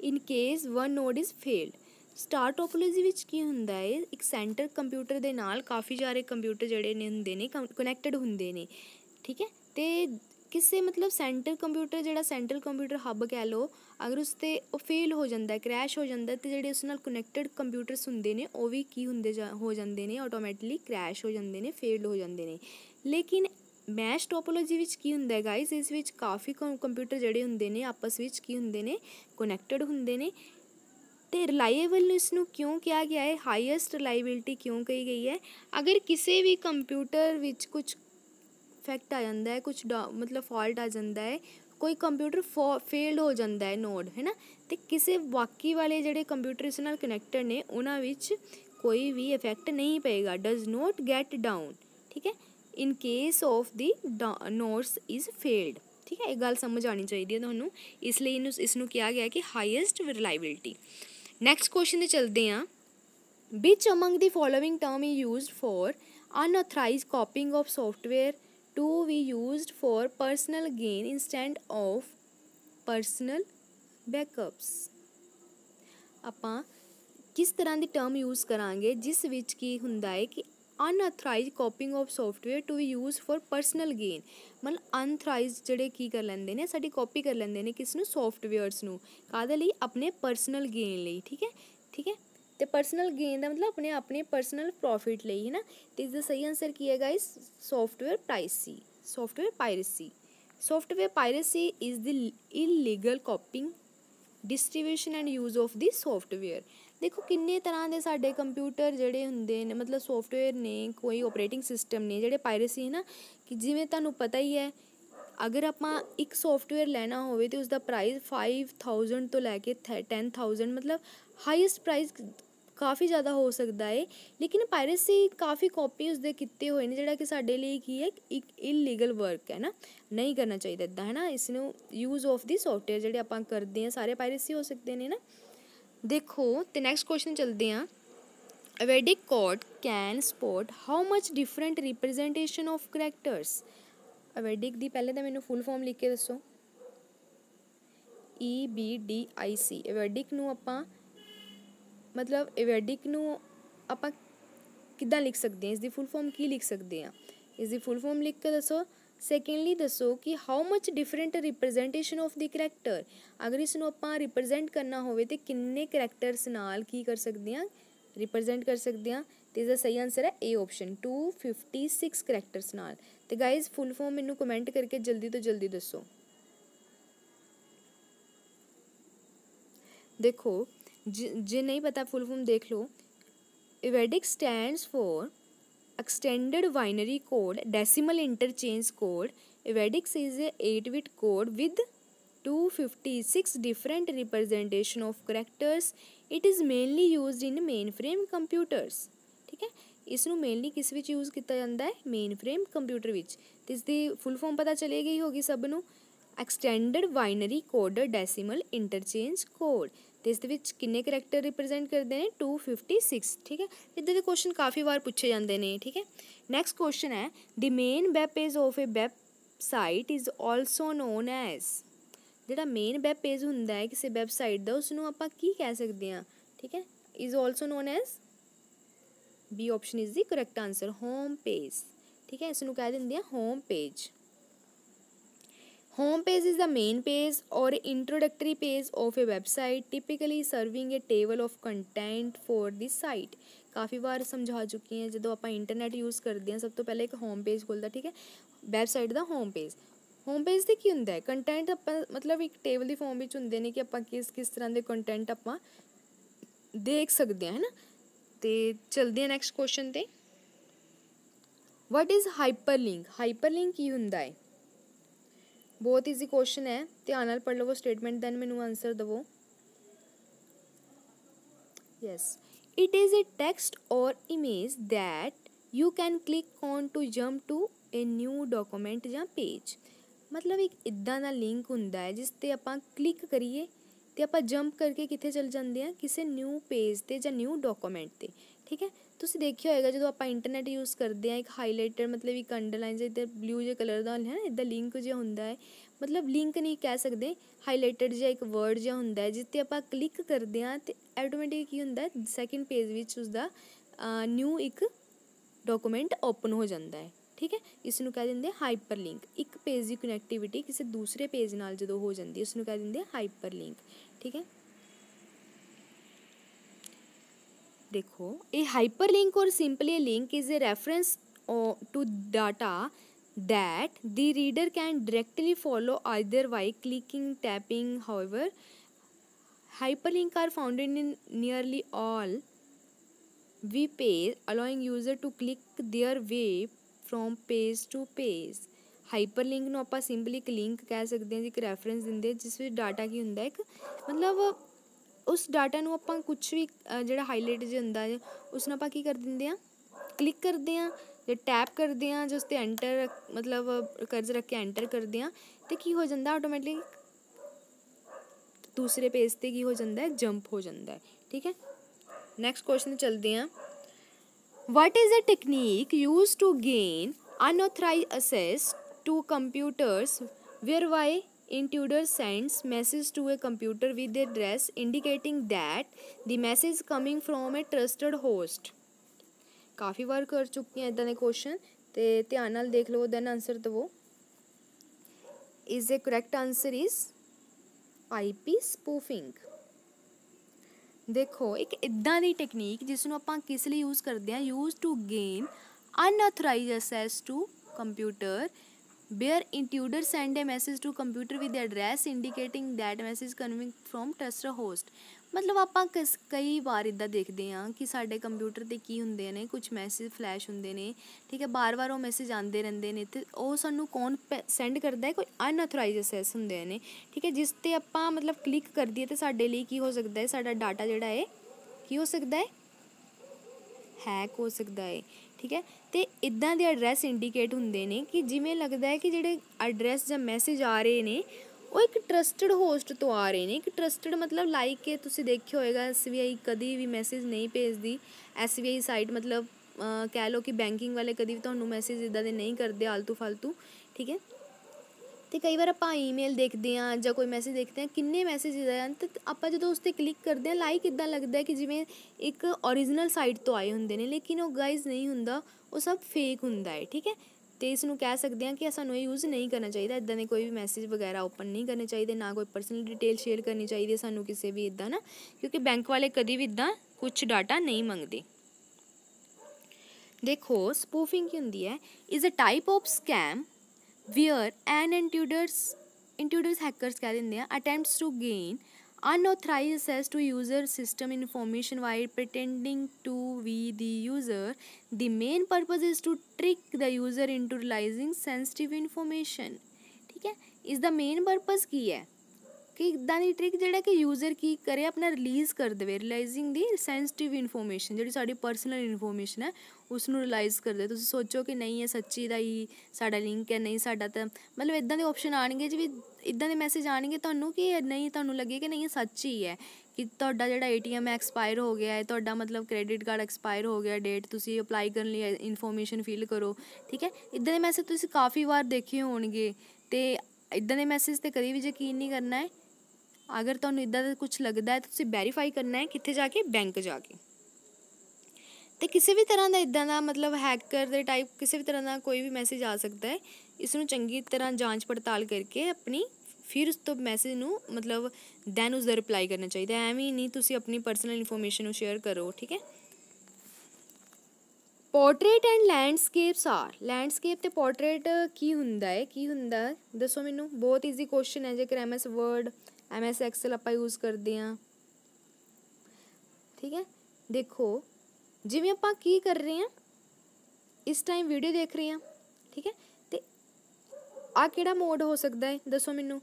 in case one node is failed star topology ਵਿੱਚ ਕੀ ਹੁੰਦਾ ਹੈ? ਇੱਕ ਸੈਂਟਰ ਕੰਪਿਊਟਰ ਦੇ ਨਾਲ ਕਾਫੀ ਸਾਰੇ ਕੰਪਿਊਟਰ ਜਿਹੜੇ ਨੇ ਹੁੰਦੇ ਨੇ ਕਨੈਕਟਡ ਹੁੰਦੇ ਨੇ, ਠੀਕ ਹੈ? ਤੇ ਕਿਸੇ ਮਤਲਬ ਸੈਂਟਰ ਕੰਪਿਊਟਰ, ਜਿਹੜਾ ਸੈਂਟਰਲ ਕੰਪਿਊਟਰ ਹੱਬ ਕਹਿ ਲਓ, ਅਗਰ ਉਸ ਤੇ ਉਹ ਫੇਲ ਹੋ ਜਾਂਦਾ ਕ੍ਰੈਸ਼ ਹੋ ਜਾਂਦਾ ਤੇ ਜਿਹੜੇ ਉਸ ਨਾਲ ਕਨੈਕਟਡ ਕੰਪਿਊਟਰਸ ਹੁੰਦੇ ਨੇ, ਉਹ ਵੀ ਕੀ ਹੁੰਦੇ ਹੋ ਜਾਂਦੇ ਨੇ ਆਟੋਮੈਟਿਕਲੀ ਕ੍ਰੈਸ਼ ਹੋ ਜਾਂਦੇ ਨੇ ਫੇਲ ਹੋ ਜਾਂਦੇ ਨੇ। ਲੇਕਿਨ ਮੈਸ਼ ਟੋਪੋਲੋਜੀ ਵਿੱਚ ਕੀ ਹੁੰਦਾ ਹੈ ਗਾਇਸ ਇਸ ਵਿੱਚ ਕਾਫੀ ਕੰਪਿਊਟਰ ਜਿਹੜੇ ਹੁੰਦੇ ਨੇ, ਆਪਸ ਵਿੱਚ ਕੀ ਹੁੰਦੇ ਨੇ ਕਨੈਕਟਡ ਹੁੰਦੇ ਨੇ। ਤੇ ਰਿਲਾਇਬਲ ਨੂੰ ਕਿਉਂ ਕਿਹਾ ਗਿਆ ਹੈ? ਹਾਈਐਸਟ ਰਿਲਾਈਬਿਲਟੀ ਕਿਉਂ ਕਹੀ ਗਈ ਹੈ? ਅਗਰ ਕਿਸੇ ਵੀ ਕੰਪਿਊਟਰ ਵਿੱਚ ਕੁਝ ਫੈਕਟ ਆ ਜਾਂਦਾ ਹੈ ਕੁਝ ਮਤਲਬ ਫਾਲਟ ਆ ਜਾਂਦਾ ਹੈ, ਕੋਈ ਕੰਪਿਊਟਰ ਫੇਲਡ ਹੋ ਜਾਂਦਾ ਹੈ ਨੋਡ ਹੈ ਨਾ? ਤੇ ਕਿਸੇ ਬਾਕੀ ਵਾਲੇ ਜਿਹੜੇ ਕੰਪਿਊਟਰ ਇਸ ਨਾਲ ਕਨੈਕਟਡ ਨੇ, ਉਹਨਾਂ ਵਿੱਚ ਕੋਈ ਵੀ ਇਫੈਕਟ ਨਹੀਂ ਪਏਗਾ। ਡਸ ਨੋਟ ਗੈਟ ਡਾਊਨ ਠੀਕ ਹੈ? In case of the notes is failed ਠੀਕ ਹੈ? ਇਹ ਗੱਲ ਸਮਝ ਆਣੀ ਚਾਹੀਦੀ ਹੈ ਤੁਹਾਨੂੰ। ਇਸ ਲਈ ਇਹਨੂੰ, ਇਸ ਨੂੰ ਕਿਹਾ ਗਿਆ ਕਿ ਹਾਈਐਸਟ ਰਿਲਾਈਬਿਲਟੀ ਨੈਕਸਟ ਕੁਐਸਚਨ ਤੇ ਚਲਦੇ ਹਾਂ which among the following term is used for unauthorized copying of software to be used for personal gain instead of personal backups ਆਪਾਂ ਕਿਸ ਤਰ੍ਹਾਂ ਦੀ ਟਰਮ ਯੂਜ਼ ਕਰਾਂਗੇ ਜਿਸ ਵਿੱਚ ਕੀ ਹੁੰਦਾ ਹੈ ਕਿ unauthorized copying of software to be use for personal gain ਮਤਲਬ ਅਨਥਰਾਈਜ਼ਡ ਜਿਹੜੇ ਕੀ ਕਰ ਲੈਂਦੇ ਨੇ, ਸਾਡੀ ਕਾਪੀ ਕਰ ਲੈਂਦੇ ਨੇ ਕਿਸ ਨੂੰ? ਸੌਫਟਵੇਅਰਸ ਨੂੰ। ਕਾਦੇ ਲਈ? ਆਪਣੇ ਪਰਸਨਲ ਗੇਨ ਲਈ, ਠੀਕ ਹੈ? ਠੀਕ ਹੈ? ਤੇ ਪਰਸਨਲ ਗੇਨ ਦਾ ਮਤਲਬ ਆਪਣੇ ਆਪਣੇ ਪਰਸਨਲ ਪ੍ਰੋਫਿਟ ਲਈ, ਹੈ ਨਾ? ਤੇ ਇਸ ਦਾ ਸਹੀ ਆਨਸਰ ਕੀ ਹੈ guys software piracy software piracy software piracy is the illegal copying distribution and use of the software ਦੇਖੋ ਕਿੰਨੇ ਤਰ੍ਹਾਂ ਦੇ ਸਾਡੇ ਕੰਪਿਊਟਰ ਜਿਹੜੇ ਹੁੰਦੇ ਨੇ, ਮਤਲਬ ਸੌਫਟਵੇਅਰ ਨੇ, ਕੋਈ ਆਪਰੇਟਿੰਗ ਸਿਸਟਮ ਨੇ, ਜਿਹੜੇ ਪਾਇਰੇਸੀ ਹੈ ਨਾ, ਕਿ ਜਿਵੇਂ ਤੁਹਾਨੂੰ ਪਤਾ ਹੀ ਹੈ, ਅਗਰ ਆਪਾਂ ਇੱਕ ਸੌਫਟਵੇਅਰ ਲੈਣਾ ਹੋਵੇ ਤੇ ਉਸ ਦਾ ਪ੍ਰਾਈਸ 5000 ਤੋਂ ਲੈ ਕੇ 10000 ਮਤਲਬ ਹਾਈਐਸਟ ਪ੍ਰਾਈਸ ਕਾਫੀ ਜ਼ਿਆਦਾ ਹੋ ਸਕਦਾ ਹੈ, ਲੇਕਿਨ ਪਾਇਰੇਸੀ ਕਾਫੀ ਕਾਪੀ ਉਸਦੇ ਕੀਤੇ ਹੋਏ ਨੇ, ਜਿਹੜਾ ਕਿ ਸਾਡੇ ਲਈ ਕੀ ਹੈ, ਇੱਕ ਇਲੀਗਲ ਵਰਕ ਹੈ ਨਾ, ਨਹੀਂ ਕਰਨਾ ਚਾਹੀਦਾ ਇਦਾਂ ਹੈ ਨਾ ਇਸ ਨੂੰ ਯੂਜ਼ ਆਫ ਦੀ ਸੌਫਟਵੇਅਰ ਜਿਹੜੇ ਆਪਾਂ ਕਰਦੇ ਹਾਂ, ਸਾਰੇ ਪਾਇਰੇਸੀ ਹੋ ਸਕਦੇ ਨੇ ਨਾ। ਦੇਖੋ ਤੇ ਨੈਕਸਟ ਕੁਐਸਚਨ ਚਲਦੇ ਆ A Vedic court can spot how much different representation of characters. A Vedic ਦੀ ਪਹਿਲੇ ਤਾਂ ਮੈਨੂੰ ਫੁੱਲ ਫਾਰਮ ਲਿਖ ਕੇ ਦੱਸੋ E B D I C ਅਵੈਡਿਕ ਨੂੰ ਆਪਾਂ ਮਤਲਬ ਅਵੈਡਿਕ ਨੂੰ ਆਪਾਂ ਕਿੱਦਾਂ ਲਿਖ ਸਕਦੇ ਹਾਂ ਇਸ ਦੀ ਫੁੱਲ ਫਾਰਮ ਕੀ ਲਿਖ ਸਕਦੇ ਹਾਂ ਇਸ ਦੀ ਫੁੱਲ ਫਾਰਮ ਲਿਖ ਕੇ ਦੱਸੋ ਸੈਕੰਡਲੀ ਦੱਸੋ ਕਿ how much different representation of the character ਅਗਰ ਇਸ ਨੂੰ ਆਪਾਂ ਰਿਪਰੈਜ਼ੈਂਟ ਕਰਨਾ ਹੋਵੇ ਤੇ ਕਿੰਨੇ ਕਰੈਕਟਰਸ ਨਾਲ ਕੀ ਕਰ ਸਕਦੇ ਹਾਂ? ਰਿਪਰੈਜ਼ੈਂਟ ਕਰ ਸਕਦੇ ਹਾਂ। ਤੇ ਇਸ ਦਾ ਸਹੀ ਆਨਸਰ ਹੈ ਏ ਆਪਸ਼ਨ 256 ਕਰੈਕਟਰਸ ਨਾਲ। ਤੇ ਗਾਇਜ਼ ਫੁੱਲ ਫਾਰਮ ਮੈਨੂੰ ਕਮੈਂਟ ਕਰਕੇ ਜਲਦੀ ਤੋਂ ਜਲਦੀ ਦੱਸੋ। ਦੇਖੋ, ਜੇ ਨਹੀਂ ਪਤਾ ਫੁੱਲ ਫਾਰਮ ਦੇਖ ਲਓ। ਇਵੈਡਿਕ stands for extended binary code decimal interchange code evadix is a 8 bit code with 256 different representation of characters it is mainly used in mainframe computers ਠੀਕ ਹੈ ਇਸ ਨੂੰ ਮੇਨਲੀ ਕਿਸ ਵਿੱਚ ਯੂਜ਼ ਕੀਤਾ ਜਾਂਦਾ ਹੈ ਮੇਨਫਰੇਮ ਕੰਪਿਊਟਰ ਵਿੱਚ ਤੇ ਇਸ ਦੀ ਫੁੱਲ ਫਾਰਮ ਪਤਾ ਚਲੇ ਗਈ ਹੋਗੀ ਸਭ ਨੂੰ extended binary coded decimal interchange code ਤੇ ਇਸ ਦੇ ਵਿੱਚ ਕਿੰਨੇ ਕੈਰੈਕਟਰ ਰਿਪਰੈਜ਼ੈਂਟ ਕਰਦੇ ਨੇ? 256 ਠੀਕ ਹੈ? ਇਦਾਂ ਦੇ ਕੁਐਸਚਨ ਕਾਫੀ ਵਾਰ ਪੁੱਛੇ ਜਾਂਦੇ ਨੇ, ਠੀਕ ਹੈ? ਨੈਕਸਟ ਕੁਐਸਚਨ ਹੈ the main web page of a website is also known as ਜਿਹੜਾ ਮੇਨ ਵੈਬ ਪੇਜ ਹੁੰਦਾ ਹੈ ਕਿਸੇ ਵੈਬਸਾਈਟ ਦਾ ਉਸ ਨੂੰ ਆਪਾਂ ਕੀ ਕਹਿ ਸਕਦੇ ਹਾਂ? ਠੀਕ ਹੈ? Is also known as B option is the correct answer home page ਠੀਕ ਹੈ? ਇਸ ਨੂੰ ਕਹਿ ਦਿੰਦੇ ਆ home page Home page is the main page or introductory page of a website typically serving a table of content for the site. ਕਾਫੀ ਵਾਰ ਸਮਝਾ ਚੁੱਕੀ ਹਾਂ ਜਦੋਂ ਆਪਾਂ ਇੰਟਰਨੈਟ ਯੂਜ਼ ਕਰਦੇ ਹਾਂ ਸਭ ਤੋਂ ਪਹਿਲਾਂ ਇੱਕ ਹੋਮ ਪੇਜ ਖੁੱਲਦਾ ਠੀਕ ਹੈ ਵੈਬਸਾਈਟ ਦਾ ਹੋਮ ਪੇਜ ਹੋਮ ਪੇਜ ਤੇ ਕੀ ਹੁੰਦਾ ਹੈ ਕੰਟੈਂਟ ਆਪਾਂ ਮਤਲਬ ਇੱਕ ਟੇਬਲ ਦੀ ਫਾਰਮ ਵਿੱਚ ਹੁੰਦੇ ਨੇ ਕਿ ਆਪਾਂ ਕਿਸ ਕਿਸ ਤਰ੍ਹਾਂ ਦੇ ਕੰਟੈਂਟ ਆਪਾਂ ਦੇਖ ਸਕਦੇ ਹਾਂ, ਹੈ ਨਾ? ਤੇ ਚਲਦੇ ਹਾਂ ਨੈਕਸਟ ਕੁਐਸਚਨ ਤੇ। ਵਾਟ ਇਜ਼ ਹਾਈਪਰਲਿੰਕ ਹਾਈਪਰਲਿੰਕ ਕੀ ਹੁੰਦਾ ਹੈ? ਬਹੁਤ ਈਜ਼ੀ ਕੁਐਸਚਨ ਹੈ, ਧਿਆਨ ਨਾਲ ਪੜ੍ਹ ਲਵੋ ਸਟੇਟਮੈਂਟ ਦੈਨ ਮੈਨੂੰ ਆਨਸਰ ਦਿਵੋ। Yes. It is a text or image that you can click on to jump to a new document ਜਾਂ page. ਮਤਲਬ ਇੱਕ ਇਦਾਂ ਦਾ ਲਿੰਕ ਹੁੰਦਾ ਹੈ, ਜਿਸ ਤੇ ਆਪਾਂ ਕਲਿੱਕ ਕਰੀਏ ਤੇ ਆਪਾਂ ਜੰਪ ਕਰਕੇ ਕਿੱਥੇ ਚਲ ਜਾਂਦੇ ਆ ਕਿਸੇ ਨਿਊ ਪੇਜ ਤੇ ਜਾਂ ਨਿਊ ਡਾਕੂਮੈਂਟ ਤੇ, ਠੀਕ ਹੈ? ਤੁਸੀਂ ਦੇਖਿਆ ਹੋਏਗਾ ਜਦੋਂ ਆਪਾਂ ਇੰਟਰਨੈਟ ਯੂਜ਼ ਕਰਦੇ ਆ ਇੱਕ ਹਾਈਲਾਈਟਰ ਮਤਲਬ ਇੱਕ ਅੰਡਰਲਾਈਨ ਜੇ ਇੱਧਰ ਬਲੂ ਜਿਹੇ ਕਲਰ ਦਾ ਹੈ ਨਾ ਇਦਾਂ ਲਿੰਕ ਜਿਹਾ ਹੁੰਦਾ ਹੈ, ਮਤਲਬ ਲਿੰਕ ਨਹੀਂ ਕਹਿ ਸਕਦੇ ਹਾਈਲਾਈਟਡ ਜਿਹਾ ਇੱਕ ਵਰਡ ਜਿਹਾ ਹੁੰਦਾ ਹੈ, ਜਿਸ ਤੇ ਆਪਾਂ ਕਲਿੱਕ ਕਰਦੇ ਆ ਤੇ ਆਟੋਮੈਟਿਕ ਕੀ ਹੁੰਦਾ ਹੈ ਸੈਕਿੰਡ ਪੇਜ ਵਿੱਚ ਉਸ ਦਾ ਨਿਊ ਇੱਕ ਡਾਕੂਮੈਂਟ ਓਪਨ ਹੋ ਜਾਂਦਾ ਹੈ, ਠੀਕ ਹੈ? ਇਸ ਨੂੰ ਕਹਿ ਦਿੰਦੇ ਹਾਈਪਰ ਲਿੰਕ ਇੱਕ ਪੇਜ ਦੀ ਕਨੈਕਟੀਵਿਟੀ ਕਿਸੇ ਦੂਸਰੇ ਪੇਜ ਨਾਲ ਜਦੋਂ ਹੋ ਜਾਂਦੀ ਹੈ ਉਸ ਨੂੰ ਕਹਿ ਦਿੰਦੇ ਹਾਈਪਰ ਲਿੰਕ ਠੀਕ ਹੈ? देखो a hyperlink or simply a link is a reference to data that the reader can directly follow either by clicking tapping however hyperlink are found in nearly all web page allowing user to click their way from page to page ਹਾਈਪਰਲਿੰਕ ਨੂੰ ਆਪਾਂ simply ਇੱਕ link ਕਹਿ ਸਕਦੇ ਹਾਂ ਜੀ ਇੱਕ reference ਦਿੰਦੇ ਜਿਸ ਵਿੱਚ ਡਾਟਾ ਕੀ ਹੁੰਦਾ ਇੱਕ ਮਤਲਬ ਉਸ ਡਾਟਾ ਨੂੰ ਆਪਾਂ ਕੁਝ ਵੀ ਜਿਹੜਾ ਹਾਈਲਾਈਟ ਜਿਹਾ ਹੁੰਦਾ ਹੈ ਉਸ ਨੂੰ ਆਪਾਂ ਕੀ ਕਰ ਦਿੰਦੇ ਆ ਕਲਿੱਕ ਕਰਦੇ ਆ ਜੇ ਟੈਪ ਕਰਦੇ ਆ ਜੋ ਉਸ ਤੇ ਐਂਟਰ ਮਤਲਬ ਕਰਜ਼ ਰੱਖ ਕੇ ਐਂਟਰ ਕਰਦੇ ਆ ਤੇ ਕੀ ਹੋ ਜਾਂਦਾ? ਆਟੋਮੈਟਿਕਲੀ ਦੂਸਰੇ ਪੇਜ ਤੇ ਕੀ ਹੋ ਜਾਂਦਾ ਹੈ? ਜੰਪ ਹੋ ਜਾਂਦਾ ਹੈ, ਠੀਕ ਹੈ? ਨੈਕਸਟ ਕੁਐਸਚਨ ਚਲਦੇ ਆ is a technique technique to gain gain access to computers where by intruder sends message to a computer with the address indicating that the message coming from a trusted host ਕਾਫੀ ਵਾਰ ਕਰ ਚੁੱਕੇ ਹਾਂ ਇਦਾਂ ਦੇ question ਤੇ ਧਿਆਨ ਨਾਲ ਦੇਖ ਲਓ ਦੈਨ ਆਨਸਰ ਦਵੋ is the correct answer is IP spoofing ਦੇਖੋ ਇੱਕ ਇਦਾਂ ਦੀ ਟੈਕਨੀਕ ਜਿਸ ਨੂੰ ਆਪਾਂ ਕਿਸ ਲਈ ਯੂਜ਼ ਕਰਦੇ ਹਾਂ use to gain unauthorized access to computer where intruder send a message to computer with the address indicating that message coming from trusted host. ਮਤਲਬ ਆਪਾਂ ਕਿਸ ਕਈ ਵਾਰ ਇਦਾਂ ਦੇਖਦੇ ਹਾਂ ਕਿ ਸਾਡੇ ਕੰਪਿਊਟਰ ਤੇ ਕੀ ਹੁੰਦੇ ਨੇ ਕੁਝ ਮੈਸੇਜ ਫਲੈਸ਼ ਹੁੰਦੇ ਨੇ ਠੀਕ ਹੈ ਬਾਰ-ਬਾਰ ਉਹ ਮੈਸੇਜ ਆਉਂਦੇ ਰਹਿੰਦੇ ਨੇ ਤੇ ਉਹ ਸਾਨੂੰ ਕੌਣ ਸੈਂਡ ਕਰਦਾ ਹੈ ਕੋਈ ਅਨਆਥੋਰਾਈਜ਼ਡ ਅਸੈਸ ਹੁੰਦੇ ਨੇ ਠੀਕ ਹੈ ਜਿਸ ਤੇ ਆਪਾਂ ਮਤਲਬ ਕਲਿੱਕ ਕਰ ਦਈਏ ਤੇ ਸਾਡੇ ਲਈ ਕੀ ਹੋ ਸਕਦਾ ਹੈ ਸਾਡਾ ਡਾਟਾ ਜਿਹੜਾ ਹੈ ਕੀ ਹੋ ਸਕਦਾ ਹੈ ਹੈਕ ਹੋ ਸਕਦਾ ਹੈ ਠੀਕ ਹੈ ਅਤੇ ਇੱਦਾਂ ਦੇ ਐਡਰੈਸ ਇੰਡੀਕੇਟ ਹੁੰਦੇ ਨੇ ਕਿ ਜਿਵੇਂ ਲੱਗਦਾ ਹੈ ਕਿ ਜਿਹੜੇ ਐਡਰੈਸ ਜਾਂ ਮੈਸੇਜ ਆ ਰਹੇ ਨੇ, ਉਹ ਇੱਕ ਟਰਸਟਡ ਹੋਸਟ ਤੋਂ ਆ ਰਹੇ ਨੇ। ਇੱਕ ਟਰਸਟਡ ਮਤਲਬ ਲਾਈਕ ਕਿ ਤੁਸੀਂ ਦੇਖਿਆ ਹੋਵੇਗਾ ਐਸਬੀਆਈ ਕਦੀ ਵੀ ਮੈਸੇਜ ਨਹੀਂ ਭੇਜਦੀ। ਐਸਬੀਆਈ ਸਾਈਟ ਮਤਲਬ ਕਹਿ ਲਓ ਕਿ ਬੈਂਕਿੰਗ ਵਾਲੇ ਕਦੀ ਵੀ ਤੁਹਾਨੂੰ ਮੈਸੇਜ ਇਦਾਂ ਦੇ ਨਹੀਂ ਕਰਦੇ ਆਲਤੂ ਫਾਲਤੂ ਠੀਕ ਹੈ? ਅਤੇ ਕਈ ਵਾਰ ਆਪਾਂ ਈਮੇਲ ਦੇਖਦੇ ਹਾਂ ਜਾਂ ਕੋਈ ਮੈਸੇਜ ਦੇਖਦੇ ਹਾਂ, ਕਿੰਨੇ ਮੈਸੇਜ ਆਏ ਤਾਂ ਆਪਾਂ ਜਦੋਂ ਉਸ ਤੇ ਕਲਿੱਕ ਕਰਦੇ ਹਾਂ ਲਾਈਕ ਇਦਾਂ ਲੱਗਦਾ ਕਿ ਜਿਵੇਂ ਇੱਕ ਓਰੀਜਨਲ ਸਾਈਟ ਤੋਂ ਆਏ ਹੁੰਦੇ ਨੇ, ਲੇਕਿਨ ਉਹ ਗਾਈਜ਼ ਨਹੀਂ ਹੁੰਦਾ, ਉਹ ਸਭ ਫੇਕ ਹੁੰਦਾ ਹੈ, ਠੀਕ ਹੈ? ਤੇ ਇਸ ਨੂੰ ਕਹਿ ਸਕਦੇ ਹਾਂ ਕਿ ਸਾਨੂੰ ਇਹ ਯੂਜ਼ ਨਹੀਂ ਕਰਨਾ ਚਾਹੀਦਾ, ਇਦਾਂ ਦੇ ਕੋਈ ਵੀ ਮੈਸੇਜ ਵਗੈਰਾ ਓਪਨ ਨਹੀਂ ਕਰਨੇ ਚਾਹੀਦੇ, ਨਾ ਕੋਈ ਪਰਸਨਲ ਡਿਟੇਲ ਸ਼ੇਅਰ ਕਰਨੀ ਚਾਹੀਦੀ ਸਾਨੂੰ ਕਿਸੇ ਵੀ ਇਦਾਂ ਨਾ, ਕਿਉਂਕਿ ਬੈਂਕ ਵਾਲੇ ਕਦੀ ਵੀ ਇਦਾਂ ਕੁਝ ਡਾਟਾ ਨਹੀਂ ਮੰਗਦੇ। ਦੇਖੋ ਸਪੂਫਿੰਗ ਕੀ ਹੁੰਦੀ ਹੈ? Is a type of scam where an intruders intruders hackers ਕਹਿ ਦਿੰਦੇ ਆ attempts to gain unauthorized access to user system information while pretending to be the user the main purpose is to trick the user into realizing sensitive information ਠੀਕ ਹੈ ਇਸ ਦਾ main purpose ਕੀ ਹੈ ਕਿ ਇਦਾਂ ਦੀ trick ਜਿਹੜਾ ਕਿ ਯੂਜ਼ਰ ਕੀ ਕਰੇ, ਆਪਣਾ ਰਿਲੀਜ਼ ਕਰ ਦੇਵੇ ਰਿਲਾਈਜ਼ਿੰਗ ਦੀ ਸੈਂਸਿਟਿਵ ਇਨਫੋਰਮੇਸ਼ਨ ਜਿਹੜੀ ਸਾਡੀ ਪਰਸਨਲ ਇਨਫੋਰਮੇਸ਼ਨ ਹੈ ਉਸ ਨੂੰ ਰਿਲਾਈਜ਼ ਕਰਦੇ ਤੁਸੀਂ ਸੋਚੋ ਕਿ ਨਹੀਂ, ਇਹ ਸੱਚੀ ਦਾ ਹੀ ਸਾਡਾ ਲਿੰਕ ਹੈ, ਨਹੀਂ ਸਾਡਾ ਤਾਂ, ਮਤਲਬ ਇਦਾਂ ਦੇ ਆਪਸ਼ਨ ਆਣਗੇ ਜਿਵੇਂ ਇਦਾਂ ਦੇ ਮੈਸੇਜ ਆਣਗੇ ਤੁਹਾਨੂੰ ਕਿ ਨਹੀਂ, ਤੁਹਾਨੂੰ ਲੱਗੇ ਕਿ ਨਹੀਂ, ਇਹ ਸੱਚ ਹੀ ਹੈ, ਕਿ ਤੁਹਾਡਾ ਜਿਹੜਾ ਏਟੀਐਮ ਐਕਸਪਾਇਰ ਹੋ ਗਿਆ ਹੈ, ਤੁਹਾਡਾ ਮਤਲਬ ਕ੍ਰੈਡਿਟ ਕਾਰਡ ਐਕਸਪਾਇਰ ਹੋ ਗਿਆ ਡੇਟ ਤੁਸੀਂ ਅਪਲਾਈ ਕਰਨ ਲਈ ਇਨਫੋਰਮੇਸ਼ਨ ਫਿਲ ਕਰੋ, ਠੀਕ ਹੈ? ਇਦਾਂ ਦੇ ਮੈਸੇਜ ਤੁਸੀਂ ਕਾਫੀ ਵਾਰ ਦੇਖੇ ਹੋਣਗੇ, ਤੇ ਇਦਾਂ ਦੇ ਮੈਸੇਜ ਤੇ ਕਦੀ ਵੀ ਯਕੀਨ ਨਹੀਂ ਕਰਨਾ ਹੈ। ਅਗਰ ਤੁਹਾਨੂੰ ਇਦਾਂ ਦਾ ਕੁਝ ਲੱਗਦਾ ਹੈ, ਤੁਸੀਂ ਵੈਰੀਫਾਈ ਕਰਨਾ ਹੈ ਕਿੱਥੇ ਜਾ ਕੇ? ਬੈਂਕ ਜਾ ਕੇ। ਤੇ ਕਿਸੇ ਵੀ ਤਰ੍ਹਾਂ ਦਾ ਇਦਾਂ ਦਾ ਮਤਲਬ ਹੈਕਰ ਦੇ ਟਾਈਪ ਕਿਸੇ ਵੀ ਤਰ੍ਹਾਂ ਦਾ ਕੋਈ ਵੀ ਮੈਸੇਜ ਆ ਸਕਦਾ ਹੈ, ਇਸ ਨੂੰ ਚੰਗੀ ਤਰ੍ਹਾਂ ਜਾਂਚ ਪੜਤਾਲ ਕਰਕੇ ਆਪਣੀ, ਫਿਰ ਉਸ ਤੋਂ ਮੈਸੇਜ ਨੂੰ ਮਤਲਬ ਦੈਨ ਉਸ ਦਾ ਰਿਪਲਾਈ ਕਰਨਾ ਚਾਹੀਦਾ ਐਵੇਂ ਨਹੀਂ ਤੁਸੀਂ ਆਪਣੀ ਪਰਸਨਲ ਇਨਫੋਰਮੇਸ਼ਨ ਨੂੰ ਸ਼ੇਅਰ ਕਰੋ, ਠੀਕ ਹੈ? Portrait and landscapes or landscape ਤੇ ਪੋਰਟਰੇਟ ਕੀ ਹੁੰਦਾ ਹੈ? ਕੀ ਹੁੰਦਾ ਦੱਸੋ ਮੈਨੂੰ। ਬਹੁਤ ਈਜ਼ੀ ਕੁਐਸਚਨ ਹੈ, ਜੇਕਰ ਐਮਐਸ ਵਰਡ ਐਮਐਸ ਐਕਸਲ ਆਪਾਂ ਯੂਜ਼ ਕਰਦੇ ਆਂ ਠੀਕ ਹੈ? ਦੇਖੋ, ਜਿਵੇਂ ਆਪਾਂ ਕੀ ਕਰ ਰਹੇ ਆਂ ਇਸ ਟਾਈਮ ਵੀਡੀਓ ਦੇਖ ਰਹੇ ਆਂ ਠੀਕ ਹੈ? ਤੇ ਆ ਕਿਹੜਾ ਮੋਡ ਹੋ ਸਕਦਾ ਹੈ? ਦੱਸੋ ਮੈਨੂੰ।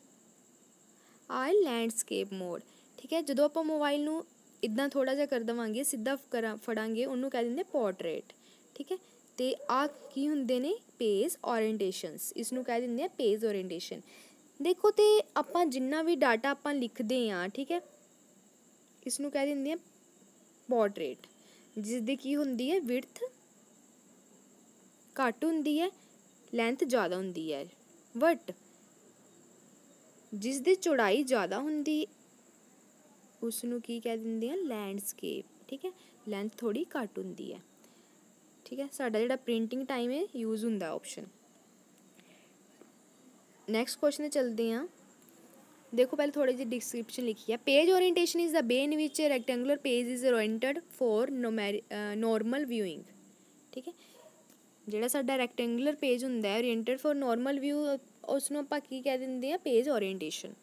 ਆ ਲੈਂਡਸਕੇਪ ਮੋਡ ਠੀਕ ਹੈ? ਜਦੋਂ ਆਪਾਂ ਮੋਬਾਈਲ ਨੂੰ ਇਦਾਂ ਥੋੜਾ ਜਿਹਾ ਕਰ ਦਵਾਂਗੇ, ਸਿੱਧਾ ਫੜਾਂਗੇ, ਉਹਨੂੰ ਕਹਿ ਦਿੰਦੇ ਪੋਰਟਰੇਟ ਠੀਕ ਹੈ? ਤੇ ਆ ਕੀ ਹੁੰਦੇ ਨੇ? ਪੇਜ ਓਰੀਐਂਟੇਸ਼ਨਸ ਇਸ ਨੂੰ ਕਹਿ ਦਿੰਦੇ ਆ ਪੇਜ ਓਰੀਐਂਟੇਸ਼ਨ ਦੇਖੋ ਤੇ ਆਪਾਂ ਜਿੰਨਾ ਵੀ ਡਾਟਾ ਆਪਾਂ ਲਿਖਦੇ ਆ ਠੀਕ ਹੈ ਇਸ ਨੂੰ ਕਹਿ ਦਿੰਦੇ ਆ ਪੋਰਟਰੇਟ ਜਿਸ ਦੀ ਕੀ ਹੁੰਦੀ ਹੈ ਵਿਡਥ ਘੱਟ ਹੁੰਦੀ ਹੈ ਲੈਂਥ ਜ਼ਿਆਦਾ ਹੁੰਦੀ ਹੈ ਬਟ ਜਿਸ ਦੀ ਚੌੜਾਈ ਜ਼ਿਆਦਾ ਹੁੰਦੀ ਉਸ ਨੂੰ ਕੀ ਕਹਿ ਦਿੰਦੇ ਆ ਲੈਂਡਸਕੇਪ ਠੀਕ ਹੈ ਲੈਂਥ ਥੋੜੀ ਘੱਟ ਹੁੰਦੀ ਹੈ, ਠੀਕ ਹੈ, ਸਾਡਾ ਜਿਹੜਾ ਪ੍ਰਿੰਟਿੰਗ ਟਾਈਮ ਹੈ ਯੂਜ਼ ਹੁੰਦਾ ਆਪਸ਼ਨ ਨੈਕਸਟ ਕੁਐਸਚਨ ਤੇ ਚਲਦੇ ਹਾਂ। ਦੇਖੋ ਪਹਿਲੇ ਥੋੜੀ ਜਿਹੀ ਡਿਸਕ੍ਰਿਪਸ਼ਨ ਲਿਖੀ ਹੈ। Page orientation is the way in which rectangular page is oriented for normal viewing ਠੀਕ ਹੈ? ਜਿਹੜਾ ਸਾਡਾ ਰੈਕਟੈਂਗੂਲਰ ਪੇਜ ਹੁੰਦਾ ਹੈ ਓਰੀਐਂਟਡ ਫॉर ਨਾਰਮਲ ਵਿਊ ਉਸ ਨੂੰ ਆਪਾਂ ਕੀ ਕਹਿ ਦਿੰਦੇ ਆ ਪੇਜ ਓਰੀਐਂਟੇਸ਼ਨ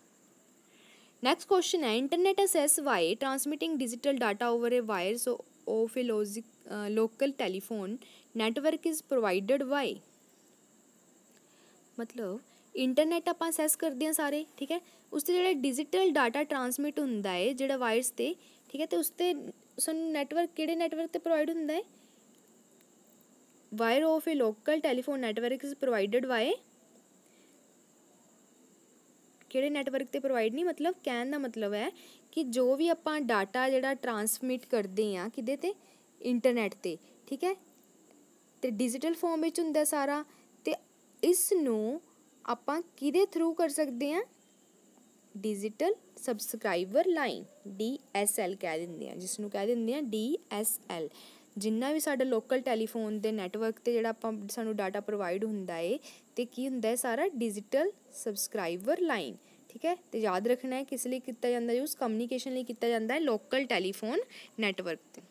ਨੈਕਸਟ ਕੁਐਸਚਨ ਹੈ। Internet access by transmitting digital data over a wires of a local telephone network is provided by ਮਤਲਬ ਇੰਟਰਨੈਟ ਆਪਾਂ ਅਸੈਸ ਕਰਦੇ ਹਾਂ ਸਾਰੇ, ਠੀਕ ਹੈ? ਉਸ ਤੇ ਜਿਹੜਾ ਡਿਜੀਟਲ ਡਾਟਾ ਟਰਾਂਸਮਿਟ ਹੁੰਦਾ ਹੈ, ਜਿਹੜਾ ਵਾਇਰਸ ਤੇ, ਠੀਕ ਹੈ? ਤੇ ਉਸ ਤੇ ਸਾਨੂੰ ਨੈਟਵਰਕ ਕਿਹੜੇ ਨੈਟਵਰਕ ਤੇ ਪ੍ਰੋਵਾਈਡ ਹੁੰਦਾ ਹੈ? Wire of a local telephone network is provided by ਕਿਹੜੇ ਨੈਟਵਰਕ ਤੇ ਪ੍ਰੋਵਾਈਡ ਨਹੀਂ, ਮਤਲਬ ਕਹਿਣ ਦਾ ਮਤਲਬ ਹੈ ਕਿ ਜੋ ਵੀ ਆਪਾਂ ਡਾਟਾ ਜਿਹੜਾ ਟਰਾਂਸਮਿਟ ਕਰਦੇ ਆ ਕਿਦੇ ਤੇ? ਇੰਟਰਨੈਟ ਤੇ, ਠੀਕ ਹੈ? ਤੇ ਡਿਜੀਟਲ ਫਾਰਮ ਵਿੱਚ ਹੁੰਦਾ ਸਾਰਾ ਇਸ ਨੂੰ ਆਪਾਂ ਕਿਹਦੇ ਥਰੂ ਕਰ ਸਕਦੇ ਹਾਂ? ਡਿਜੀਟਲ ਸਬਸਕ੍ਰਾਈਬਰ ਲਾਈਨ DSL ਕਹਿ ਦਿੰਦੇ ਆ ਜਿਸ ਨੂੰ ਕਹਿ ਦਿੰਦੇ ਆ DSL ਜਿੰਨਾ ਵੀ ਸਾਡਾ ਲੋਕਲ ਟੈਲੀਫੋਨ ਦੇ ਨੈਟਵਰਕ ਤੇ ਜਿਹੜਾ ਆਪਾਂ ਸਾਨੂੰ ਡਾਟਾ ਪ੍ਰੋਵਾਈਡ ਹੁੰਦਾ ਏ ਤੇ ਕੀ ਹੁੰਦਾ ਹੈ ਸਾਰਾ? ਡਿਜੀਟਲ ਸਬਸਕ੍ਰਾਈਬਰ ਲਾਈਨ ਠੀਕ ਹੈ? ਤੇ ਯਾਦ ਰੱਖਣਾ ਹੈ ਕਿਸ ਲਈ ਕੀਤਾ ਜਾਂਦਾ ਯੂਜ਼ ਕਮਿਊਨੀਕੇਸ਼ਨ ਲਈ ਕੀਤਾ ਜਾਂਦਾ ਹੈ ਲੋਕਲ ਟੈਲੀਫੋਨ ਨੈਟਵਰਕ ਤੇ।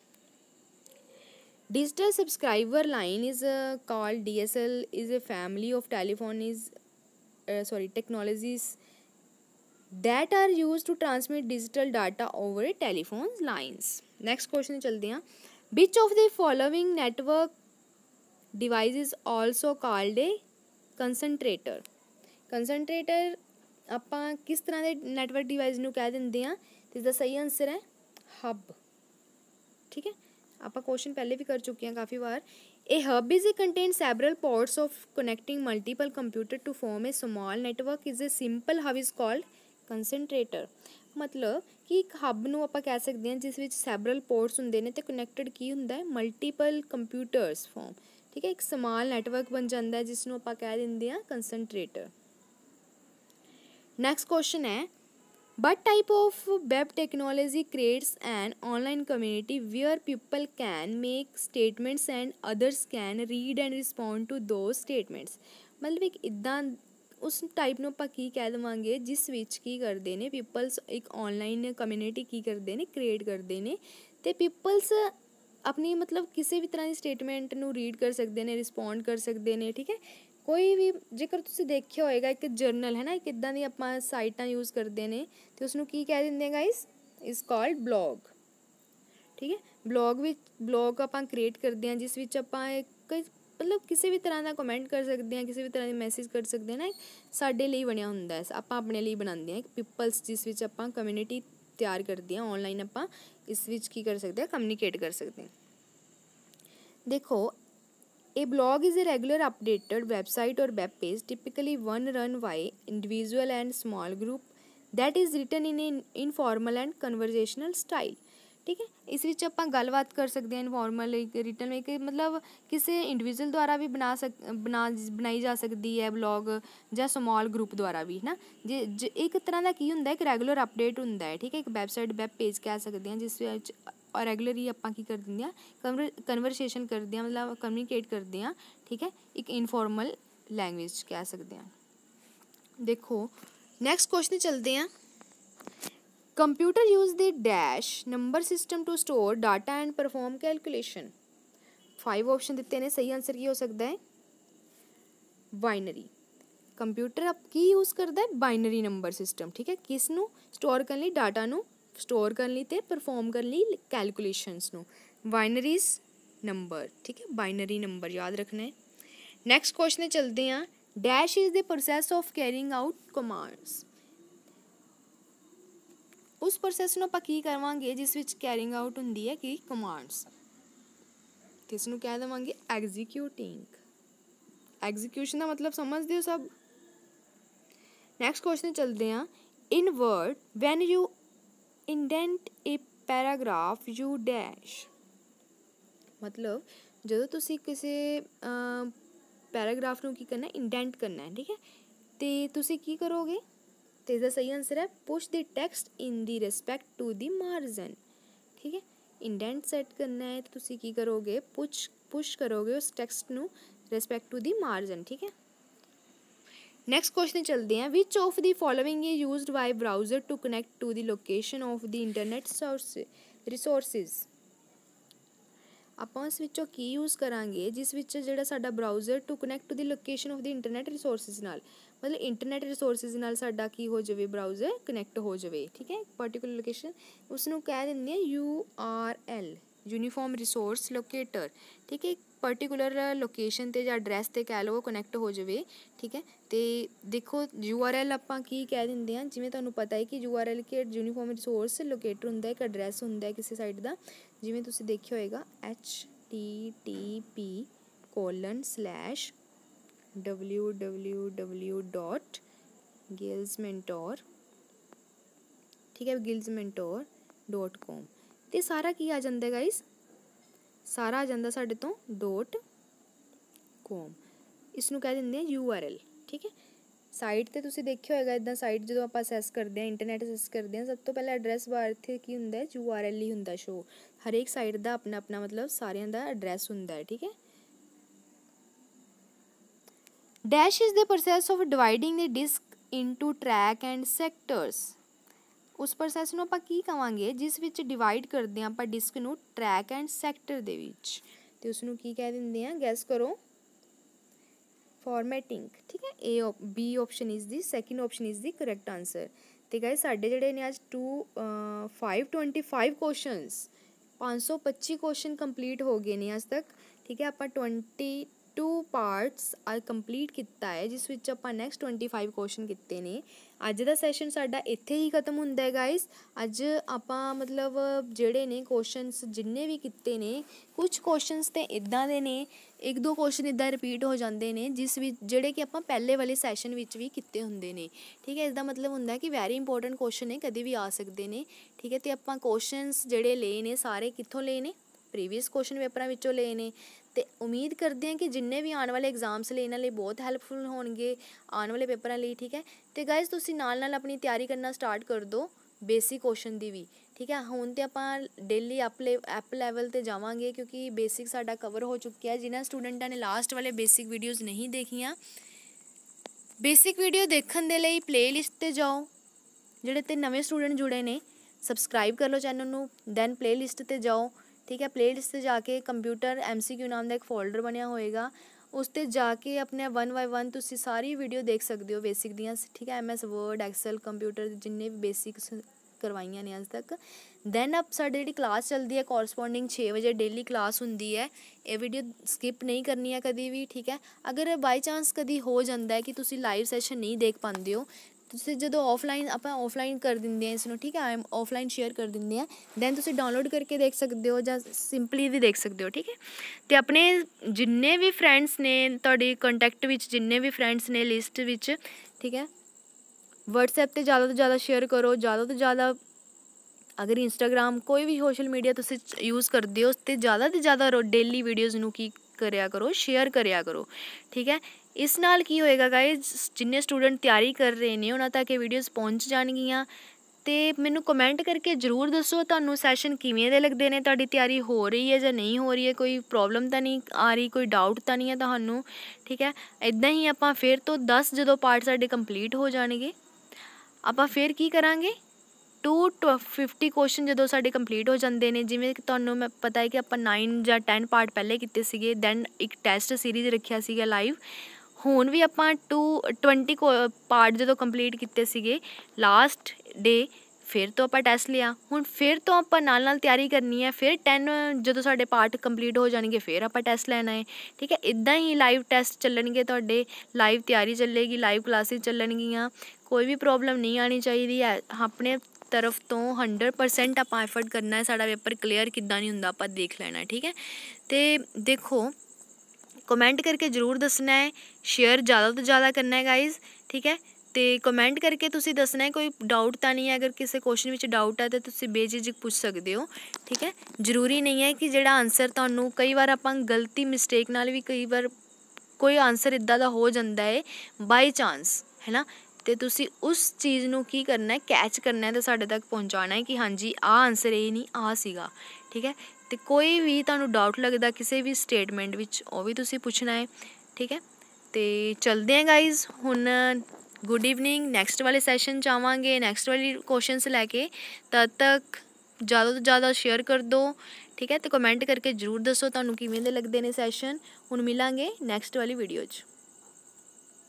Digital subscriber line is uh, called DSL is a family of telephone is uh, sorry technologies that are used to transmit digital data over a telephone lines. Next question ਚਲਦੇ ਹਾਂ which of the following network device is also called a concentrator concentrator ਆਪਾਂ ਕਿਸ ਤਰ੍ਹਾਂ ਦੇ network device ਨੂੰ ਕਹਿ ਦਿੰਦੇ ਆ ਤੇ ਇਸ ਦਾ ਸਹੀ ਆਨਸਰ ਹੈ ਹਬ ਠੀਕ ਹੈ ਆਪਾਂ ਕੁਐਸਚਨ ਪਹਿਲੇ ਵੀ ਕਰ ਚੁੱਕੇ ਹਾਂ ਕਾਫੀ ਵਾਰ A hub is a contains several ports of connecting multiple computer to form a small network is a simple hub is called concentrator ਮਤਲਬ ਕਿ ਇੱਕ ਹੱਬ ਨੂੰ ਆਪਾਂ ਕਹਿ ਸਕਦੇ ਹਾਂ ਜਿਸ ਵਿੱਚ ਸੈਵਰਲ ਪੋਰਟਸ ਹੁੰਦੇ ਨੇ ਤੇ ਕਨੈਕਟਡ ਕੀ ਹੁੰਦਾ ਹੈ ਮਲਟੀਪਲ ਕੰਪਿਊਟਰਸ ਫਾਰਮ ਠੀਕ ਹੈ ਇੱਕ ਸਮਾਲ ਨੈਟਵਰਕ ਬਣ ਜਾਂਦਾ ਹੈ ਜਿਸ ਨੂੰ ਆਪਾਂ ਕਹਿ ਦਿੰਦੇ ਹਾਂ ਕੰਸੈਂਟਰੇਟਰ ਨੈਕਸਟ ਕੁਐਸਚਨ ਹੈ What type of web technology creates an online community where people can make statements and others can read and respond to those statements? ਮਤਲਬ ਇੱਕ ਇਦਾਂ ਉਸ ਟਾਈਪ ਨੂੰ ਆਪਾਂ ਕੀ ਕਹਿ ਦੇਵਾਂਗੇ ਜਿਸ ਵਿੱਚ ਕੀ ਕਰਦੇ ਨੇ ਪੀਪਲਸ ਇੱਕ ਆਨਲਾਈਨ ਕਮਿਊਨਿਟੀ ਕੀ ਕਰਦੇ ਨੇ ਕ੍ਰੀਏਟ ਕਰਦੇ ਨੇ ਤੇ ਪੀਪਲਸ ਆਪਣੀ ਮਤਲਬ ਕਿਸੇ ਵੀ ਤਰ੍ਹਾਂ ਦੀ ਸਟੇਟਮੈਂਟ ਨੂੰ ਰੀਡ ਕਰ ਸਕਦੇ ਨੇ ਰਿਸਪੌਂਡ ਕਰ ਸਕਦੇ ਨੇ ਠੀਕ ਹੈ ਕੋਈ ਵੀ ਜੇਕਰ ਤੁਸੀਂ ਦੇਖਿਆ ਹੋਏਗਾ, ਇੱਕ ਜਰਨਲ ਹੈ ਨਾ, ਇੱਕ ਇਦਾਂ ਦੀ ਆਪਾਂ ਸਾਈਟਾਂ ਯੂਜ਼ ਕਰਦੇ ਨੇ, ਤੇ ਉਸ ਨੂੰ ਕੀ ਕਹਿ ਦਿੰਦੇ ਆ ਗਾਇਸ ਇਸ ਕਾਲਡ ਬਲੌਗ ਠੀਕ ਹੈ? ਬਲੌਗ ਵਿੱਚ ਬਲੌਗ ਆਪਾਂ ਕ੍ਰੀਏਟ ਕਰਦੇ ਹਾਂ, ਜਿਸ ਵਿੱਚ ਆਪਾਂ ਇੱਕ ਮਤਲਬ ਕਿਸੇ ਵੀ ਤਰ੍ਹਾਂ ਦਾ ਕਮੈਂਟ ਕਰ ਸਕਦੇ ਹਾਂ, ਕਿਸੇ ਵੀ ਤਰ੍ਹਾਂ ਦੀ ਮੈਸੇਜ ਕਰ ਸਕਦੇ ਹਾਂ, ਨਾ ਸਾਡੇ ਲਈ ਬਣਿਆ ਹੁੰਦਾ ਹੈ, ਆਪਾਂ ਆਪਣੇ ਲਈ ਬਣਾਉਂਦੇ ਹਾਂ, ਇੱਕ ਪੀਪਲਸ ਜਿਸ ਵਿੱਚ ਆਪਾਂ ਕਮਿਊਨਿਟੀ ਤਿਆਰ ਕਰਦੇ ਹਾਂ ਆਨਲਾਈਨ ਆਪਾਂ, ਇਸ ਵਿੱਚ ਕੀ ਕਰ ਸਕਦੇ ਹਾਂ ਕਮਿਊਨੀਕੇਟ ਕਰ ਸਕਦੇ ਹਾਂ। ਦੇਖੋ A blog is a regular updated website or web page, typically one run by individual and small group that is written in an informal and conversational style. ਠੀਕ ਹੈ ਇਸ ਵਿੱਚ ਆਪਾਂ ਗੱਲਬਾਤ ਕਰ ਸਕਦੇ ਹਾਂ ਇਨਫਾਰਮਲ ਇੱਕ ਰਿਟਨ ਇੱਕ ਮਤਲਬ ਕਿਸੇ ਇੰਡੀਵਿਜੂਅਲ ਦੁਆਰਾ ਵੀ ਬਣਾ ਸਕ ਬਣਾ ਬਣਾਈ ਜਾ ਸਕਦੀ ਹੈ ਬਲੌਗ ਜਾਂ ਸਮਾਲ ਗਰੁੱਪ ਦੁਆਰਾ ਵੀ ਹੈ ਨਾ ਜੇ ਇੱਕ ਤਰ੍ਹਾਂ ਦਾ ਕੀ ਹੁੰਦਾ ਹੈ ਇੱਕ ਰੈਗੂਲਰ ਅਪਡੇਟ ਹੁੰਦਾ ਹੈ ਠੀਕ ਹੈ ਇੱਕ ਵੈਬਸਾਈਟ ਵੈਬ ਪੇਜ ਕਹਿ ਸਕਦੇ ਹਾਂ ਜਿਸ ਵਿੱਚ ਔਰ ਰੈਗੂਲਰਲੀ ਆਪਾਂ ਕੀ ਕਰ ਦਿੰਦੇ ਆ ਕਨਵਰਸੇਸ਼ਨ ਕਰਦੇ ਆ ਮਤਲਬ ਕਮਿਊਨੀਕੇਟ ਕਰਦੇ ਆ ਠੀਕ ਹੈ, ਇੱਕ ਇਨਫੋਰਮਲ ਲੈਂਗੁਏਜ ਕਹਿ ਸਕਦੇ ਆ ਦੇਖੋ ਨੈਕਸਟ ਕੁਐਸਚਨ ਚਲਦੇ ਆ computer use the dash number system to store data and perform calculation five option ਦਿੱਤੇ ਨੇ, ਸਹੀ ਆਨਸਰ ਕੀ ਹੋ ਸਕਦਾ ਹੈ? ਬਾਈਨਰੀ ਕੰਪਿਊਟਰ ਕੀ ਯੂਜ਼ ਕਰਦਾ ਹੈ? ਬਾਈਨਰੀ ਨੰਬਰ ਸਿਸਟਮ ਠੀਕ ਹੈ, ਕਿਸ ਨੂੰ ਸਟੋਰ ਕਰਨ ਲਈ ਡਾਟਾ ਨੂੰ ਸਟੋਰ ਕਰਨ ਲਈ ਤੇ ਪਰਫਾਰਮ ਕਰਨ ਲਈ ਕੈਲਕੂਲੇਸ਼ਨਸ ਨੂੰ। ਬਾਈਨਰੀਜ਼ ਨੰਬਰ ਠੀਕ ਹੈ? ਬਾਈਨਰੀ ਨੰਬਰ ਯਾਦ ਰੱਖਣਾ ਹੈ। ਨੈਕਸਟ ਕੁਐਸਚਨ ਚਲਦੇ ਹਾਂ। Dash is the process of carrying out commands ਉਸ ਪ੍ਰੋਸੈਸ ਨੂੰ ਆਪਾਂ ਕੀ ਕਰਵਾਂਗੇ ਜਿਸ ਵਿੱਚ ਕੈਰਿੰਗ ਆਊਟ ਹੁੰਦੀ ਹੈ ਕਿ ਕਮਾਂਡਸ ਕਿਸ ਨੂੰ ਕਹਿ ਦੇਵਾਂਗੇ? ਐਗਜ਼ੀਕਿਊਟਿੰਗ ਐਗਜ਼ੀਕਿਊਸ਼ਨ ਦਾ ਮਤਲਬ ਸਮਝਦੇ ਹੋ ਸਭ? ਨੈਕਸਟ ਕੁਐਸਚਨ ਚਲਦੇ ਹਾਂ। In Word when you indent a paragraph you dash ਮਤਲਬ ਜਦੋਂ ਤੁਸੀਂ ਕਿਸੇ ਪੈਰਾਗ੍ਰਾਫ ਨੂੰ ਕੀ ਕਰਨਾ ਇੰਡੈਂਟ ਕਰਨਾ ਹੈ, ਠੀਕ ਹੈ? ਤੇ ਤੁਸੀਂ ਕੀ ਕਰੋਗੇ? ਤੇ ਇਸ ਦਾ ਸਹੀ ਆਨਸਰ ਹੈ push the text in the respect to the margin ਠੀਕ ਹੈ? ਇੰਡੈਂਟ ਸੈੱਟ ਕਰਨਾ ਹੈ, ਤੇ ਤੁਸੀਂ ਕੀ ਕਰੋਗੇ? ਪੁਸ਼ ਪੁਸ਼ ਕਰੋਗੇ ਉਸ ਟੈਕਸਟ ਨੂੰ ਰਿਸਪੈਕਟ ਟੂ ਦੀ ਮਾਰਜਨ ਠੀਕ ਹੈ? ਨੈਕਸਟ ਕੁਐਸਚਨ ਚਲਦੇ ਹਾਂ। Which of the following is used by browser to connect to the location of the internet source resources ਆਪਾਂ ਉਸ ਵਿੱਚੋਂ ਕੀ ਯੂਜ਼ ਕਰਾਂਗੇ? ਜਿਸ ਵਿੱਚ ਜਿਹੜਾ ਸਾਡਾ browser to connect to the location of the internet resources ਨਾਲ, ਮਤਲਬ ਇੰਟਰਨੈਟ ਰਿਸੋਰਸਸ ਨਾਲ ਸਾਡਾ ਕੀ ਹੋ ਜਾਵੇ ਬ੍ਰਾਊਜ਼ਰ ਕਨੈਕਟ ਹੋ ਜਾਵੇ, ਠੀਕ ਹੈ? ਪਾਰਟਿਕੂਲਰ ਲੋਕੇਸ਼ਨ ਉਸ ਨੂੰ ਕਹਿ ਦਿੰਦੇ ਆ U R L uniform resource locator ਠੀਕ ਹੈ? ਪਰਟੀਕੂਲਰ ਲੋਕੇਸ਼ਨ uh, ਤੇ ਜਾਂ ਐਡਰੈਸ ਤੇ ਕਹਿ ਲਓ ਕਨੈਕਟ ਹੋ ਜਾਵੇ, ਠੀਕ ਹੈ? ਤੇ ਦੇਖੋ URL ਆਪਾਂ ਕੀ ਕਹਿ ਦਿੰਦੇ ਆ ਜਿਵੇਂ ਤੁਹਾਨੂੰ ਪਤਾ ਹੈ ਕਿ URL ਕਿ ਯੂਨੀਫਾਰਮ ਰਿਸੋਰਸ ਲੋਕੇਟਰ ਹੁੰਦਾ ਹੈ, ਇੱਕ ਐਡਰੈਸ ਹੁੰਦਾ ਹੈ ਕਿਸੇ ਸਾਈਟ ਦਾ। ਜਿਵੇਂ ਤੁਸੀਂ ਦੇਖਿਆ ਹੋਏਗਾ http slash www.gilsmentor ਠੀਕ ਹੈ? Gilsmentor.com ਤੇ ਸਾਰਾ ਕੀ ਆ ਜਾਂਦਾ ਗਾਇਸ ਸਾਰਾ ਆ ਜਾਂਦਾ ਸਾਡੇ ਤੋਂ .com ਇਸ ਨੂੰ ਕਹਿ ਦਿੰਦੇ ਆ URL ਠੀਕ ਹੈ? ਸਾਈਟ ਤੇ ਤੁਸੀਂ ਦੇਖਿਆ ਹੋਏਗਾ ਇਦਾਂ ਸਾਈਟ ਜਦੋਂ ਆਪਾਂ ਅਸੈਸ ਕਰਦੇ ਆ ਇੰਟਰਨੈਟ ਅਸੈਸ ਕਰਦੇ ਆ ਸਭ ਤੋਂ ਪਹਿਲਾਂ ਐਡਰੈਸ ਬਾਰ ਇੱਥੇ ਕੀ ਹੁੰਦਾ ਹੈ? URL ਹੀ ਹੁੰਦਾ ਸ਼ੋ ਹਰੇਕ ਸਾਈਟ ਦਾ ਆਪਣਾ ਆਪਣਾ ਮਤਲਬ ਸਾਰਿਆਂ ਦਾ ਐਡਰੈਸ ਹੁੰਦਾ ਹੈ, ਠੀਕ ਹੈ? Dash is the process of dividing the disk into track and sectors ਉਸ ਪ੍ਰੋਸੈਸ ਨੂੰ ਆਪਾਂ ਕੀ ਕਵਾਂਗੇ, ਜਿਸ ਵਿੱਚ ਡਿਵਾਈਡ ਕਰਦੇ ਆ ਆਪਾਂ ਡਿਸਕ ਨੂੰ ਟਰੈਕ ਐਂਡ ਸੈਕਟਰ ਦੇ ਵਿੱਚ। ਤੇ ਉਸ ਨੂੰ ਕੀ ਕਹਿ ਦਿੰਦੇ ਆ ਗੈਸ ਕਰੋ। ਫਾਰਮੈਟਿੰਗ ਠੀਕ ਹੈ? A B option is the second option is the correct answer ਤੇ ਗਾਇਸ ਸਾਡੇ ਜਿਹੜੇ ਨੇ ਅੱਜ 2 525 ਕੁਐਸਚਨਸ 525 ਕੁਐਸਚਨ ਕੰਪਲੀਟ ਹੋ ਗਏ ਨੇ ਅੱਜ ਤੱਕ। ਠੀਕ ਹੈ? ਆਪਾਂ 20 ਟੂ ਪਾਰਟਸ ਆ ਕੰਪਲੀਟ ਕੀਤਾ ਹੈ, ਜਿਸ ਵਿੱਚ ਆਪਾਂ ਨੈਕਸਟ 25 ਕੁਐਸਚਨ ਕੀਤੇ ਨੇ। ਅੱਜ ਦਾ ਸੈਸ਼ਨ ਸਾਡਾ ਇੱਥੇ ਹੀ ਖਤਮ ਹੁੰਦਾ ਹੈ ਗਾਇਸ ਅੱਜ ਆਪਾਂ ਮਤਲਬ ਜਿਹੜੇ ਨੇ ਕੁਐਸਚਨਸ ਜਿੰਨੇ ਵੀ ਕੀਤੇ ਨੇ ਕੁਝ ਕੁਐਸਚਨਸ ਤੇ ਇਦਾਂ ਦੇ ਨੇ, ਇੱਕ ਦੋ ਕੁਐਸਚਨ ਇਦਾਂ ਰਿਪੀਟ ਹੋ ਜਾਂਦੇ ਨੇ, ਜਿਸ ਵਿੱਚ ਜਿਹੜੇ ਕਿ ਆਪਾਂ ਪਹਿਲੇ ਵਾਲੇ ਸੈਸ਼ਨ ਵਿੱਚ ਵੀ ਕੀਤੇ ਹੁੰਦੇ ਨੇ। ਠੀਕ ਹੈ ਇਸ ਦਾ ਮਤਲਬ ਹੁੰਦਾ ਕਿ ਵੈਰੀ ਇੰਪੋਰਟੈਂਟ ਕੁਐਸਚਨ ਨੇ ਕਦੇ ਵੀ ਆ ਸਕਦੇ ਨੇ। ਠੀਕ ਹੈ, ਤੇ ਆਪਾਂ ਕੁਐਸਚਨਸ ਜਿਹੜੇ ਲਏ ਨੇ, ਸਾਰੇ ਕਿੱਥੋਂ ਲਏ ਨੇ? ਪ੍ਰੀਵੀਅਸ ਕੁਐਸਚਨ ਪੇਪਰਾਂ ਵਿੱਚੋਂ ਲਏ ਨੇ। ਤੇ ਉਮੀਦ ਕਰਦੇ ਹਾਂ ਕਿ ਜਿੰਨੇ ਵੀ ਆਉਣ ਵਾਲੇ ਐਗਜ਼ਾਮਸ ਲਈ ਇਹਨਾਂ ਲਈ ਬਹੁਤ ਹੈਲਪਫੁਲ ਹੋਣਗੇ, ਆਉਣ ਵਾਲੇ ਪੇਪਰਾਂ ਲਈ, ਠੀਕ ਹੈ? ਤੇ ਗਾਇਸ ਤੁਸੀਂ ਨਾਲ ਨਾਲ ਆਪਣੀ ਤਿਆਰੀ ਕਰਨਾ ਸਟਾਰਟ ਕਰ ਦਿਓ ਬੇਸਿਕ ਕੁਐਸਚਨ ਦੀ ਵੀ, ਠੀਕ ਹੈ? ਹੁਣ ਤੇ ਆਪਾਂ ਡੇਲੀ ਅਪ ਐਪ ਲੈਵਲ ਤੇ ਜਾਵਾਂਗੇ ਕਿਉਂਕਿ ਬੇਸਿਕ ਸਾਡਾ ਕਵਰ ਹੋ ਚੁੱਕਿਆ ਜਿਨ੍ਹਾਂ ਸਟੂਡੈਂਟਾਂ ਨੇ ਲਾਸਟ ਵਾਲੇ ਬੇਸਿਕ ਵੀਡੀਓਜ਼ ਨਹੀਂ ਦੇਖੀਆਂ ਬੇਸਿਕ ਵੀਡੀਓ ਦੇਖਣ ਦੇ ਲਈ ਪਲੇਲਿਸਟ ਤੇ ਜਾਓ, ਜਿਹੜੇ ਤੇ ਨਵੇਂ ਸਟੂਡੈਂਟ ਜੁੜੇ ਨੇ ਸਬਸਕ੍ਰਾਈਬ ਕਰ ਲਓ ਚੈਨਲ ਨੂੰ ਦੈਨ ਪਲੇਲਿਸਟ ਤੇ ਜਾਓ। ਠੀਕ ਹੈ ਪਲੇਲਿਸਟ ਤੇ ਜਾ ਕੇ ਕੰਪਿਊਟਰ ਐਮਸੀਕਿਊ ਨਾਮ ਦਾ ਇੱਕ ਫੋਲਡਰ ਬਣਿਆ ਹੋਏਗਾ, ਉਸ ਤੇ ਜਾ ਕੇ ਆਪਣੇ 1 ਬਾਈ 1 ਤੁਸੀਂ ਸਾਰੀ ਵੀਡੀਓ ਦੇਖ ਸਕਦੇ ਹੋ ਬੇਸਿਕ ਦੀਆਂ, ਠੀਕ ਹੈ ਐਮਐਸ ਵਰਡ ਐਕਸਲ ਕੰਪਿਊਟਰ ਜਿੰਨੇ ਵੀ ਬੇਸਿਕਸ ਕਰਵਾਈਆਂ ਨੇ ਅੱਜ ਤੱਕ। ਦੈਨ ਅਪ ਸਾਡੇ ਜਿਹੜੀ ਕਲਾਸ ਚੱਲਦੀ ਹੈ ਕੋਰਸਪੋਂਡਿੰਗ 6 ਵਜੇ ਡੇਲੀ ਕਲਾਸ ਹੁੰਦੀ ਹੈ, ਇਹ ਵੀਡੀਓ ਸਕਿਪ ਨਹੀਂ ਕਰਨੀ ਹੈ ਕਦੀ ਵੀ, ਠੀਕ ਹੈ। ਅਗਰ ਬਾਈ ਚਾਂਸ ਕਦੀ ਹੋ ਜਾਂਦਾ ਹੈ ਕਿ ਤੁਸੀਂ ਲਾਈਵ ਸੈਸ਼ਨ ਨਹੀਂ ਦੇਖ ਪਾਉਂਦੇ ਹੋ ਤੁਸੀਂ ਜਦੋਂ ਆਫਲਾਈਨ ਆਪਾਂ ਆਫਲਾਈਨ ਕਰ ਦਿੰਦੇ ਹਾਂ ਇਸ ਨੂੰ, ਠੀਕ ਹੈ? ਆਫਲਾਈਨ ਸ਼ੇਅਰ ਕਰ ਦਿੰਦੇ ਹਾਂ। ਦੈਨ ਤੁਸੀਂ ਡਾਊਨਲੋਡ ਕਰਕੇ ਦੇਖ ਸਕਦੇ ਹੋ ਜਾਂ ਸਿੰਪਲੀ ਵੀ ਦੇਖ ਸਕਦੇ ਹੋ, ਠੀਕ ਹੈ? ਤੇ ਆਪਣੇ ਜਿੰਨੇ ਵੀ ਫਰੈਂਡਸ ਨੇ, ਤੁਹਾਡੇ ਕੰਟੈਕਟ ਵਿੱਚ ਜਿੰਨੇ ਵੀ ਫਰੈਂਡਸ ਨੇ ਲਿਸਟ ਵਿੱਚ, ਠੀਕ ਹੈ? WhatsApp ਤੇ ਜ਼ਿਆਦਾ ਤੋਂ ਜ਼ਿਆਦਾ ਸ਼ੇਅਰ ਕਰੋ, ਜ਼ਿਆਦਾ ਤੋਂ ਜ਼ਿਆਦਾ ਅਗਰ ਇੰਸਟਾਗ੍ਰam ਕੋਈ ਵੀ ਸੋਸ਼ਲ ਮੀਡੀਆ ਤੁਸੀਂ ਯੂਜ਼ ਕਰਦੇ ਹੋ ਉਸ ਤੇ ਜ਼ਿਆਦਾ ਤੋਂ ਜ਼ਿਆਦਾ ਡੇਲੀ ਵੀਡੀਓਜ਼ ਨੂੰ ਕੀ ਕਰਿਆ ਕਰੋ ਸ਼ੇਅਰ ਕਰਿਆ ਕਰੋ, ਠੀਕ ਹੈ? ਇਸ ਨਾਲ ਕੀ ਹੋਏਗਾ ਗਾਇਜ਼ ਜਿੰਨੇ ਸਟੂਡੈਂਟ ਤਿਆਰੀ ਕਰ ਰਹੇ ਨੇ, ਉਹਨਾਂ ਤੱਕ ਇਹ ਵੀਡੀਓਜ਼ ਪਹੁੰਚ ਜਾਣਗੀਆਂ। ਤੇ ਮੈਨੂੰ ਕਮੈਂਟ ਕਰਕੇ ਜਰੂਰ ਦੱਸੋ ਤੁਹਾਨੂੰ ਸੈਸ਼ਨ ਕਿਵੇਂ ਦੇ ਲੱਗਦੇ ਨੇ, ਤੁਹਾਡੀ ਤਿਆਰੀ ਹੋ ਰਹੀ ਹੈ ਜਾਂ ਨਹੀਂ ਹੋ ਰਹੀ ਹੈ, ਕੋਈ ਪ੍ਰੋਬਲਮ ਤਾਂ ਨਹੀਂ ਆ ਰਹੀ, ਕੋਈ ਡਾਊਟ ਤਾਂ ਨਹੀਂ ਹੈ ਤੁਹਾਨੂੰ? ਠੀਕ ਹੈ? ਇਦਾਂ ਹੀ ਆਪਾਂ ਫਿਰ ਤੋਂ 10 ਜਦੋਂ ਪਾਰਟ ਸਾਡੇ ਕੰਪਲੀਟ ਹੋ ਜਾਣਗੇ, ਆਪਾਂ ਫਿਰ ਕੀ ਕਰਾਂਗੇ? 2 ਟੂ 50 ਕੁਐਸਚਨ ਜਦੋਂ ਸਾਡੇ ਕੰਪਲੀਟ ਹੋ ਜਾਂਦੇ ਨੇ, ਜਿਵੇਂ ਕਿ ਤੁਹਾਨੂੰ ਮੈਂ ਪਤਾ ਹੈ ਕਿ ਆਪਾਂ 9 ਜਾਂ 10 ਪਾਰਟ ਪਹਿਲੇ ਕੀਤੇ ਸੀਗੇ ਦੈਨ ਇੱਕ ਟੈਸਟ ਸੀਰੀਜ਼ ਰੱਖਿਆ ਸੀਗਾ ਲਾਈਵ ਹੁਣ ਵੀ ਆਪਾਂ 2 20 ਪਾਰਟ ਜਦੋਂ ਕੰਪਲੀਟ ਕੀਤੇ ਸੀਗੇ ਲਾਸਟ ਡੇ ਫਿਰ ਤੋਂ ਆਪਾਂ ਟੈਸਟ ਲਿਆ। ਹੁਣ ਫਿਰ ਤੋਂ ਆਪਾਂ ਨਾਲ ਨਾਲ ਤਿਆਰੀ ਕਰਨੀ ਹੈ, ਫਿਰ 10 ਜਦੋਂ ਸਾਡੇ ਪਾਰਟ ਕੰਪਲੀਟ ਹੋ ਜਾਣਗੇ, ਫਿਰ ਆਪਾਂ ਟੈਸਟ ਲੈਣਾ ਹੈ। ਠੀਕ ਹੈ ਇਦਾਂ ਹੀ ਲਾਈਵ ਟੈਸਟ ਚੱਲਣਗੇ ਤੁਹਾਡੇ। ਲਾਈਵ ਤਿਆਰੀ ਚੱਲੇਗੀ ਲਾਈਵ ਕਲਾਸਿਸ ਚੱਲਣਗੀਆਂ। ਕੋਈ ਵੀ ਪ੍ਰੋਬਲਮ ਨਹੀਂ ਆਣੀ ਚਾਹੀਦੀ ਹੈ। ਆਪਣੇ ਤਰਫ ਤੋਂ 100% ਆਪਾਂ ਐਫਰਟ ਕਰਨਾ ਹੈ। ਸਾਡਾ ਪੇਪਰ ਕਲੀਅਰ ਕਿੱਦਾਂ ਨਹੀਂ ਹੁੰਦਾ, ਆਪਾਂ ਦੇਖ ਲੈਣਾ ਠੀਕ ਹੈ, ਤੇ ਦੇਖੋ ਕਮੈਂਟ ਕਰਕੇ ਜਰੂਰ ਦੱਸਣਾ ਹੈ। ਸ਼ੇਅਰ ਜ਼ਿਆਦਾ ਤੋਂ ਜ਼ਿਆਦਾ ਕਰਨਾ ਹੈ ਗਾਇਜ਼ ਠੀਕ ਹੈ? ਤੇ ਕਮੈਂਟ ਕਰਕੇ ਤੁਸੀਂ ਦੱਸਣਾ ਹੈ, ਕੋਈ ਡਾਊਟ ਤਾਂ ਨਹੀਂ ਹੈ, ਅਗਰ ਕਿਸੇ ਕੁਐਸਚਨ ਵਿੱਚ ਡਾਊਟ ਹੈ ਤਾਂ ਤੁਸੀਂ ਬੇਝਿਜਕ ਪੁੱਛ ਸਕਦੇ ਹੋ, ਠੀਕ ਹੈ? ਜ਼ਰੂਰੀ ਨਹੀਂ ਹੈ ਕਿ ਜਿਹੜਾ ਆਨਸਰ ਤੁਹਾਨੂੰ ਕਈ ਵਾਰ ਆਪਾਂ ਗਲਤੀ ਮਿਸਟੇਕ ਨਾਲ ਵੀ ਕਈ ਵਾਰ ਕੋਈ ਆਨਸਰ ਇਦਾਂ ਦਾ ਹੋ ਜਾਂਦਾ ਹੈ ਬਾਈ ਚਾਂਸ ਹੈ ਨਾ? ਤੇ ਤੁਸੀਂ ਉਸ ਚੀਜ਼ ਨੂੰ ਕੀ ਕਰਨਾ ਹੈ ਕੈਚ ਕਰਨਾ ਹੈ ਤੇ ਸਾਡੇ ਤੱਕ ਪਹੁੰਚਾਉਣਾ ਹੈ ਕਿ ਹਾਂਜੀ ਆ ਆਨਸਰ ਇਹ ਨਹੀਂ ਆ ਸੀਗਾ, ਠੀਕ ਹੈ? ਤੇ ਕੋਈ ਵੀ ਤੁਹਾਨੂੰ ਡਾਊਟ ਲੱਗਦਾ ਕਿਸੇ ਵੀ ਸਟੇਟਮੈਂਟ ਵਿੱਚ, ਉਹ ਵੀ ਤੁਸੀਂ ਪੁੱਛਣਾ ਹੈ, ਠੀਕ ਹੈ? ਤੇ ਚਲਦੇ ਹਾਂ ਗਾਇਜ਼ ਹੁਣ ਗੁੱਡ ਈਵਨਿੰਗ ਨੈਕਸਟ ਵਾਲੇ ਸੈਸ਼ਨ ਚ ਆਵਾਂਗੇ ਨੈਕਸਟ ਵਾਲੀ ਕੁਐਸਚਨਸ ਲੈ ਕੇ, ਤਦ ਤੱਕ ਜ਼ਿਆਦਾ ਤੋਂ ਜ਼ਿਆਦਾ ਸ਼ੇਅਰ ਕਰ ਦਿਓ, ਠੀਕ ਹੈ? ਤੇ ਕਮੈਂਟ ਕਰਕੇ ਜਰੂਰ ਦੱਸੋ ਤੁਹਾਨੂੰ ਕਿਵੇਂ ਦੇ ਲੱਗਦੇ ਨੇ ਸੈਸ਼ਨ ਹੁਣ ਮਿਲਾਂਗੇ ਨੈਕਸਟ ਵਾਲੀ ਵੀਡੀਓ 'ਚ।